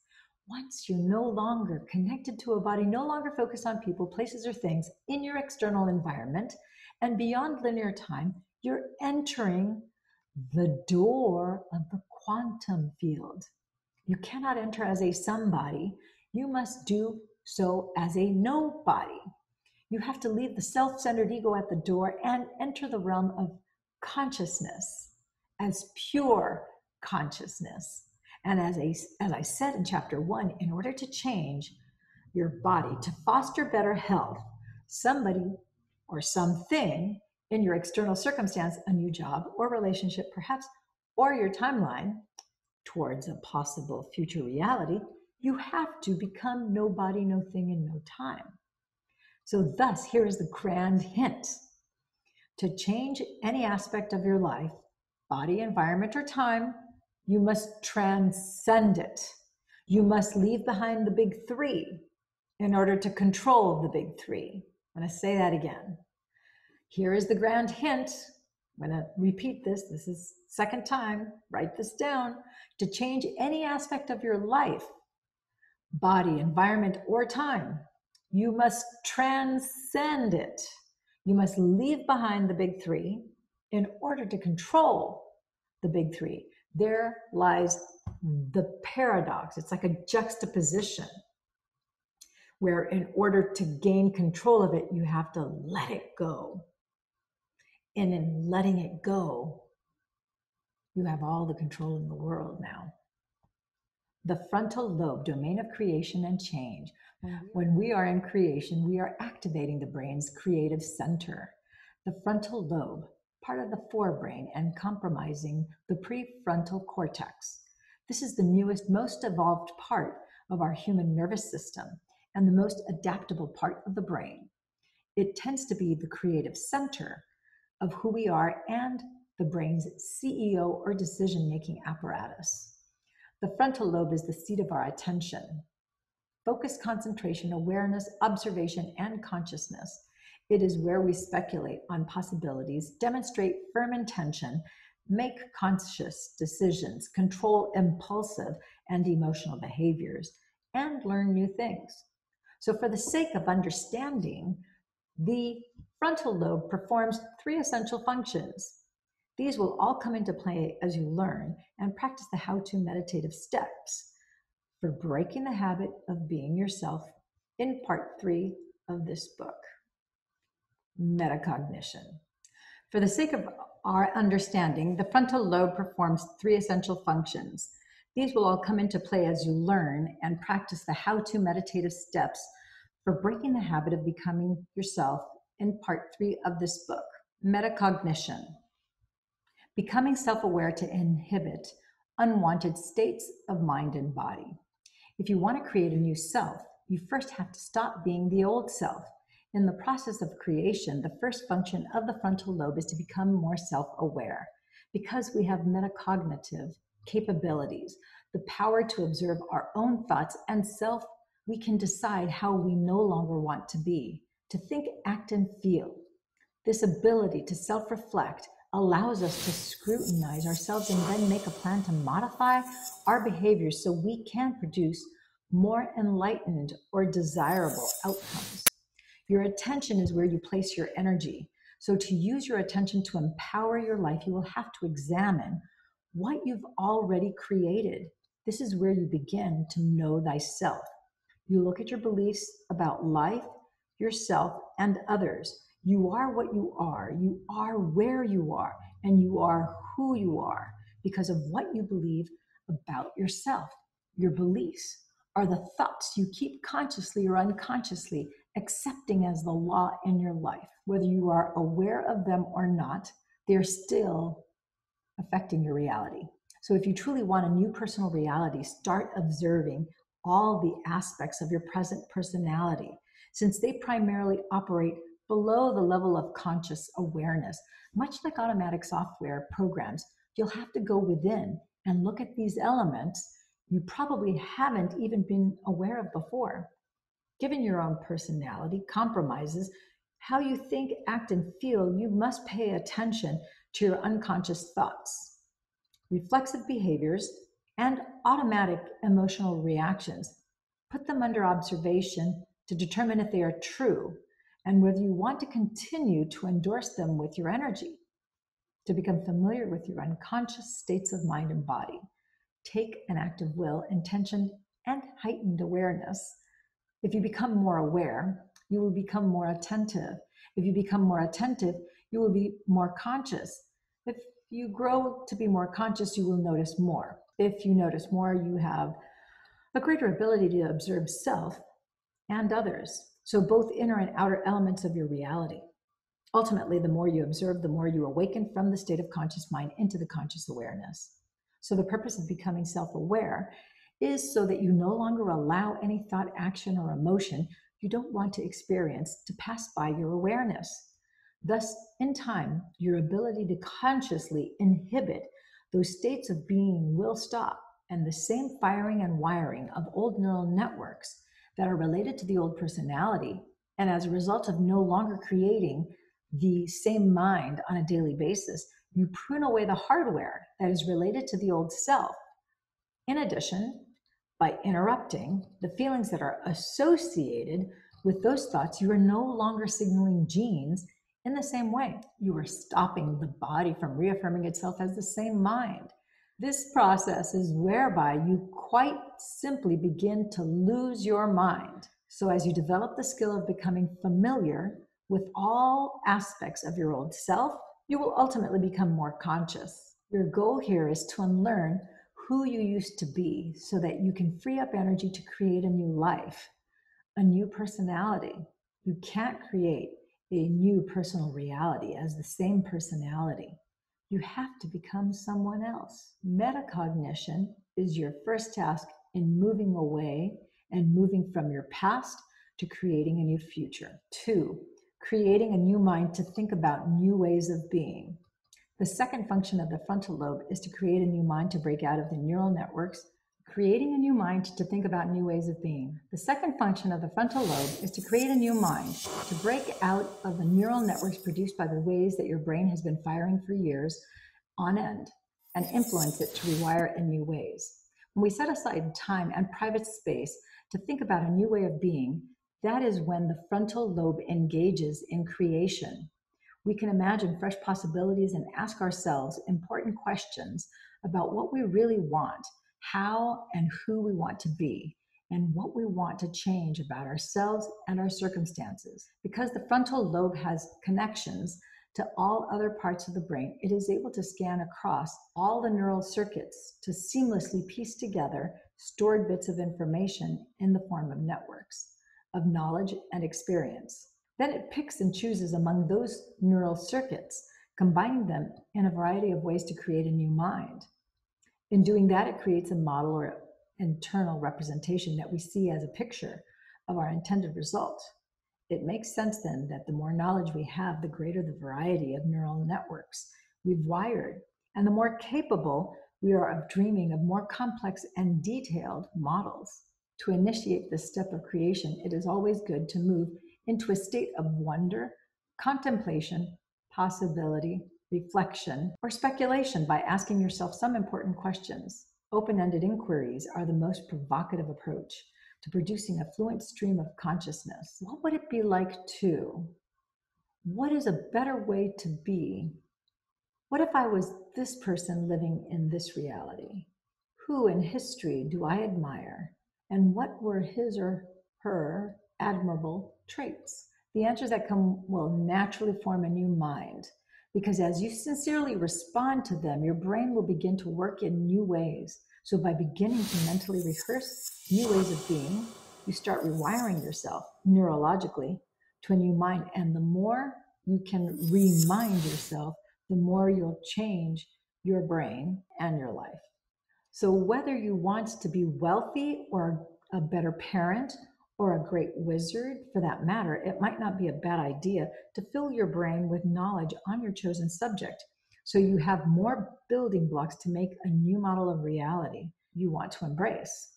Once you're no longer connected to a body, no longer focused on people, places, or things in your external environment, and beyond linear time, you're entering the door of the quantum field. You cannot enter as a somebody, you must do so as a nobody. You have to leave the self centered ego at the door and enter the realm of consciousness as pure consciousness. And as, a, as I said in chapter one, in order to change your body, to foster better health, somebody or something in your external circumstance, a new job or relationship, perhaps, or your timeline towards a possible future reality, you have to become nobody, no thing, in no time. So, thus, here is the grand hint to change any aspect of your life, body, environment, or time, you must transcend it. You must leave behind the big three in order to control the big three. I'm going to say that again. Here is the grand hint. I'm going to repeat this. This is second time. Write this down. To change any aspect of your life, body, environment, or time, you must transcend it. You must leave behind the big three in order to control the big three there lies the paradox. It's like a juxtaposition where, in order to gain control of it, you have to let it go. And in letting it go, you have all the control in the world now. The frontal lobe, domain of creation and change. Mm-hmm. When we are in creation, we are activating the brain's creative center. The frontal lobe part of the forebrain and compromising the prefrontal cortex. This is the newest, most evolved part of our human nervous system and the most adaptable part of the brain. It tends to be the creative center of who we are and the brain's CEO or decision making apparatus. The frontal lobe is the seat of our attention. Focus, concentration, awareness, observation, and consciousness. It is where we speculate on possibilities, demonstrate firm intention, make conscious decisions, control impulsive and emotional behaviors, and learn new things. So, for the sake of understanding, the frontal lobe performs three essential functions. These will all come into play as you learn and practice the how to meditative steps for breaking the habit of being yourself in part three of this book metacognition. For the sake of our understanding, the frontal lobe performs three essential functions. These will all come into play as you learn and practice the how to meditative steps for breaking the habit of becoming yourself in part three of this book metacognition. Becoming self aware to inhibit unwanted states of mind and body. If you want to create a new self, you first have to stop being the old self in the process of creation, the first function of the frontal lobe is to become more self aware. Because we have metacognitive capabilities, the power to observe our own thoughts and self, we can decide how we no longer want to be, to think, act, and feel. This ability to self reflect allows us to scrutinize ourselves and then make a plan to modify our behaviors so we can produce more enlightened or desirable outcomes. Your attention is where you place your energy. So, to use your attention to empower your life, you will have to examine what you've already created. This is where you begin to know thyself. You look at your beliefs about life, yourself, and others. You are what you are. You are where you are, and you are who you are because of what you believe about yourself. Your beliefs are the thoughts you keep consciously or unconsciously accepting as the law in your life. Whether you are aware of them or not, they're still affecting your reality. So if you truly want a new personal reality, start observing all the aspects of your present personality, since they primarily operate below the level of conscious awareness. Much like automatic software programs, you'll have to go within and look at these elements you probably haven't even been aware of before given your own personality, compromises how you think, act, and feel, you must pay attention to your unconscious thoughts, reflexive behaviors, and automatic emotional reactions. Put them under observation to determine if they are true and whether you want to continue to endorse them with your energy. To become familiar with your unconscious states of mind and body, take an active will, intention, and heightened awareness if you become more aware, you will become more attentive. If you become more attentive, you will be more conscious. If you grow to be more conscious, you will notice more. If you notice more, you have a greater ability to observe self and others. So, both inner and outer elements of your reality. Ultimately, the more you observe, the more you awaken from the state of conscious mind into the conscious awareness. So, the purpose of becoming self aware is so that you no longer allow any thought, action, or emotion you don't want to experience to pass by your awareness. Thus, in time, your ability to consciously inhibit those states of being will stop, and the same firing and wiring of old neural networks that are related to the old personality, and as a result of no longer creating the same mind on a daily basis, you prune away the hardware that is related to the old self. In addition, by interrupting the feelings that are associated with those thoughts, you are no longer signaling genes in the same way. You are stopping the body from reaffirming itself as the same mind. This process is whereby you quite simply begin to lose your mind. So, as you develop the skill of becoming familiar with all aspects of your old self, you will ultimately become more conscious. Your goal here is to unlearn who you used to be so that you can free up energy to create a new life, a new personality. You can't create a new personal reality as the same personality. You have to become someone else. Metacognition is your first task in moving away and moving from your past to creating a new future. Two, creating a new mind to think about new ways of being. The second function of the frontal lobe is to create a new mind to break out of the neural networks creating a new mind to think about new ways of being. The second function of the frontal lobe is to create a new mind, to break out of the neural networks produced by the ways that your brain has been firing for years on end and influence it to rewire in new ways. When we set aside time and private space to think about a new way of being, that is when the frontal lobe engages in creation. We can imagine fresh possibilities and ask ourselves important questions about what we really want how and who we want to be, and what we want to change about ourselves and our circumstances. Because the frontal lobe has connections to all other parts of the brain, it is able to scan across all the neural circuits to seamlessly piece together stored bits of information in the form of networks of knowledge and experience. Then it picks and chooses among those neural circuits, combining them in a variety of ways to create a new mind. In doing that, it creates a model or internal representation that we see as a picture of our intended result. It makes sense then that the more knowledge we have, the greater the variety of neural networks we've wired, and the more capable we are of dreaming of more complex and detailed models. To initiate this step of creation, it is always good to move into a state of wonder, contemplation, possibility, reflection, or speculation by asking yourself some important questions. Open ended inquiries are the most provocative approach to producing a fluent stream of consciousness. What would it be like to? What is a better way to be? What if I was this person living in this reality? Who in history do I admire? And what were his or her admirable traits? The answers that come will naturally form a new mind because as you sincerely respond to them, your brain will begin to work in new ways. So, by beginning to mentally rehearse new ways of being, you start rewiring yourself neurologically to a new mind. And the more you can remind yourself, the more you'll change your brain and your life. So, whether you want to be wealthy or a better parent or a great wizard for that matter, it might not be a bad idea to fill your brain with knowledge on your chosen subject so you have more building blocks to make a new model of reality you want to embrace.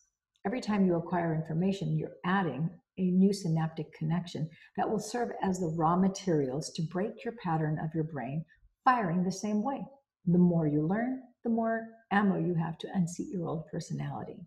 Every time you acquire information, you're adding a new synaptic connection that will serve as the raw materials to break your pattern of your brain firing the same way. The more you learn, the more ammo you have to unseat your old personality.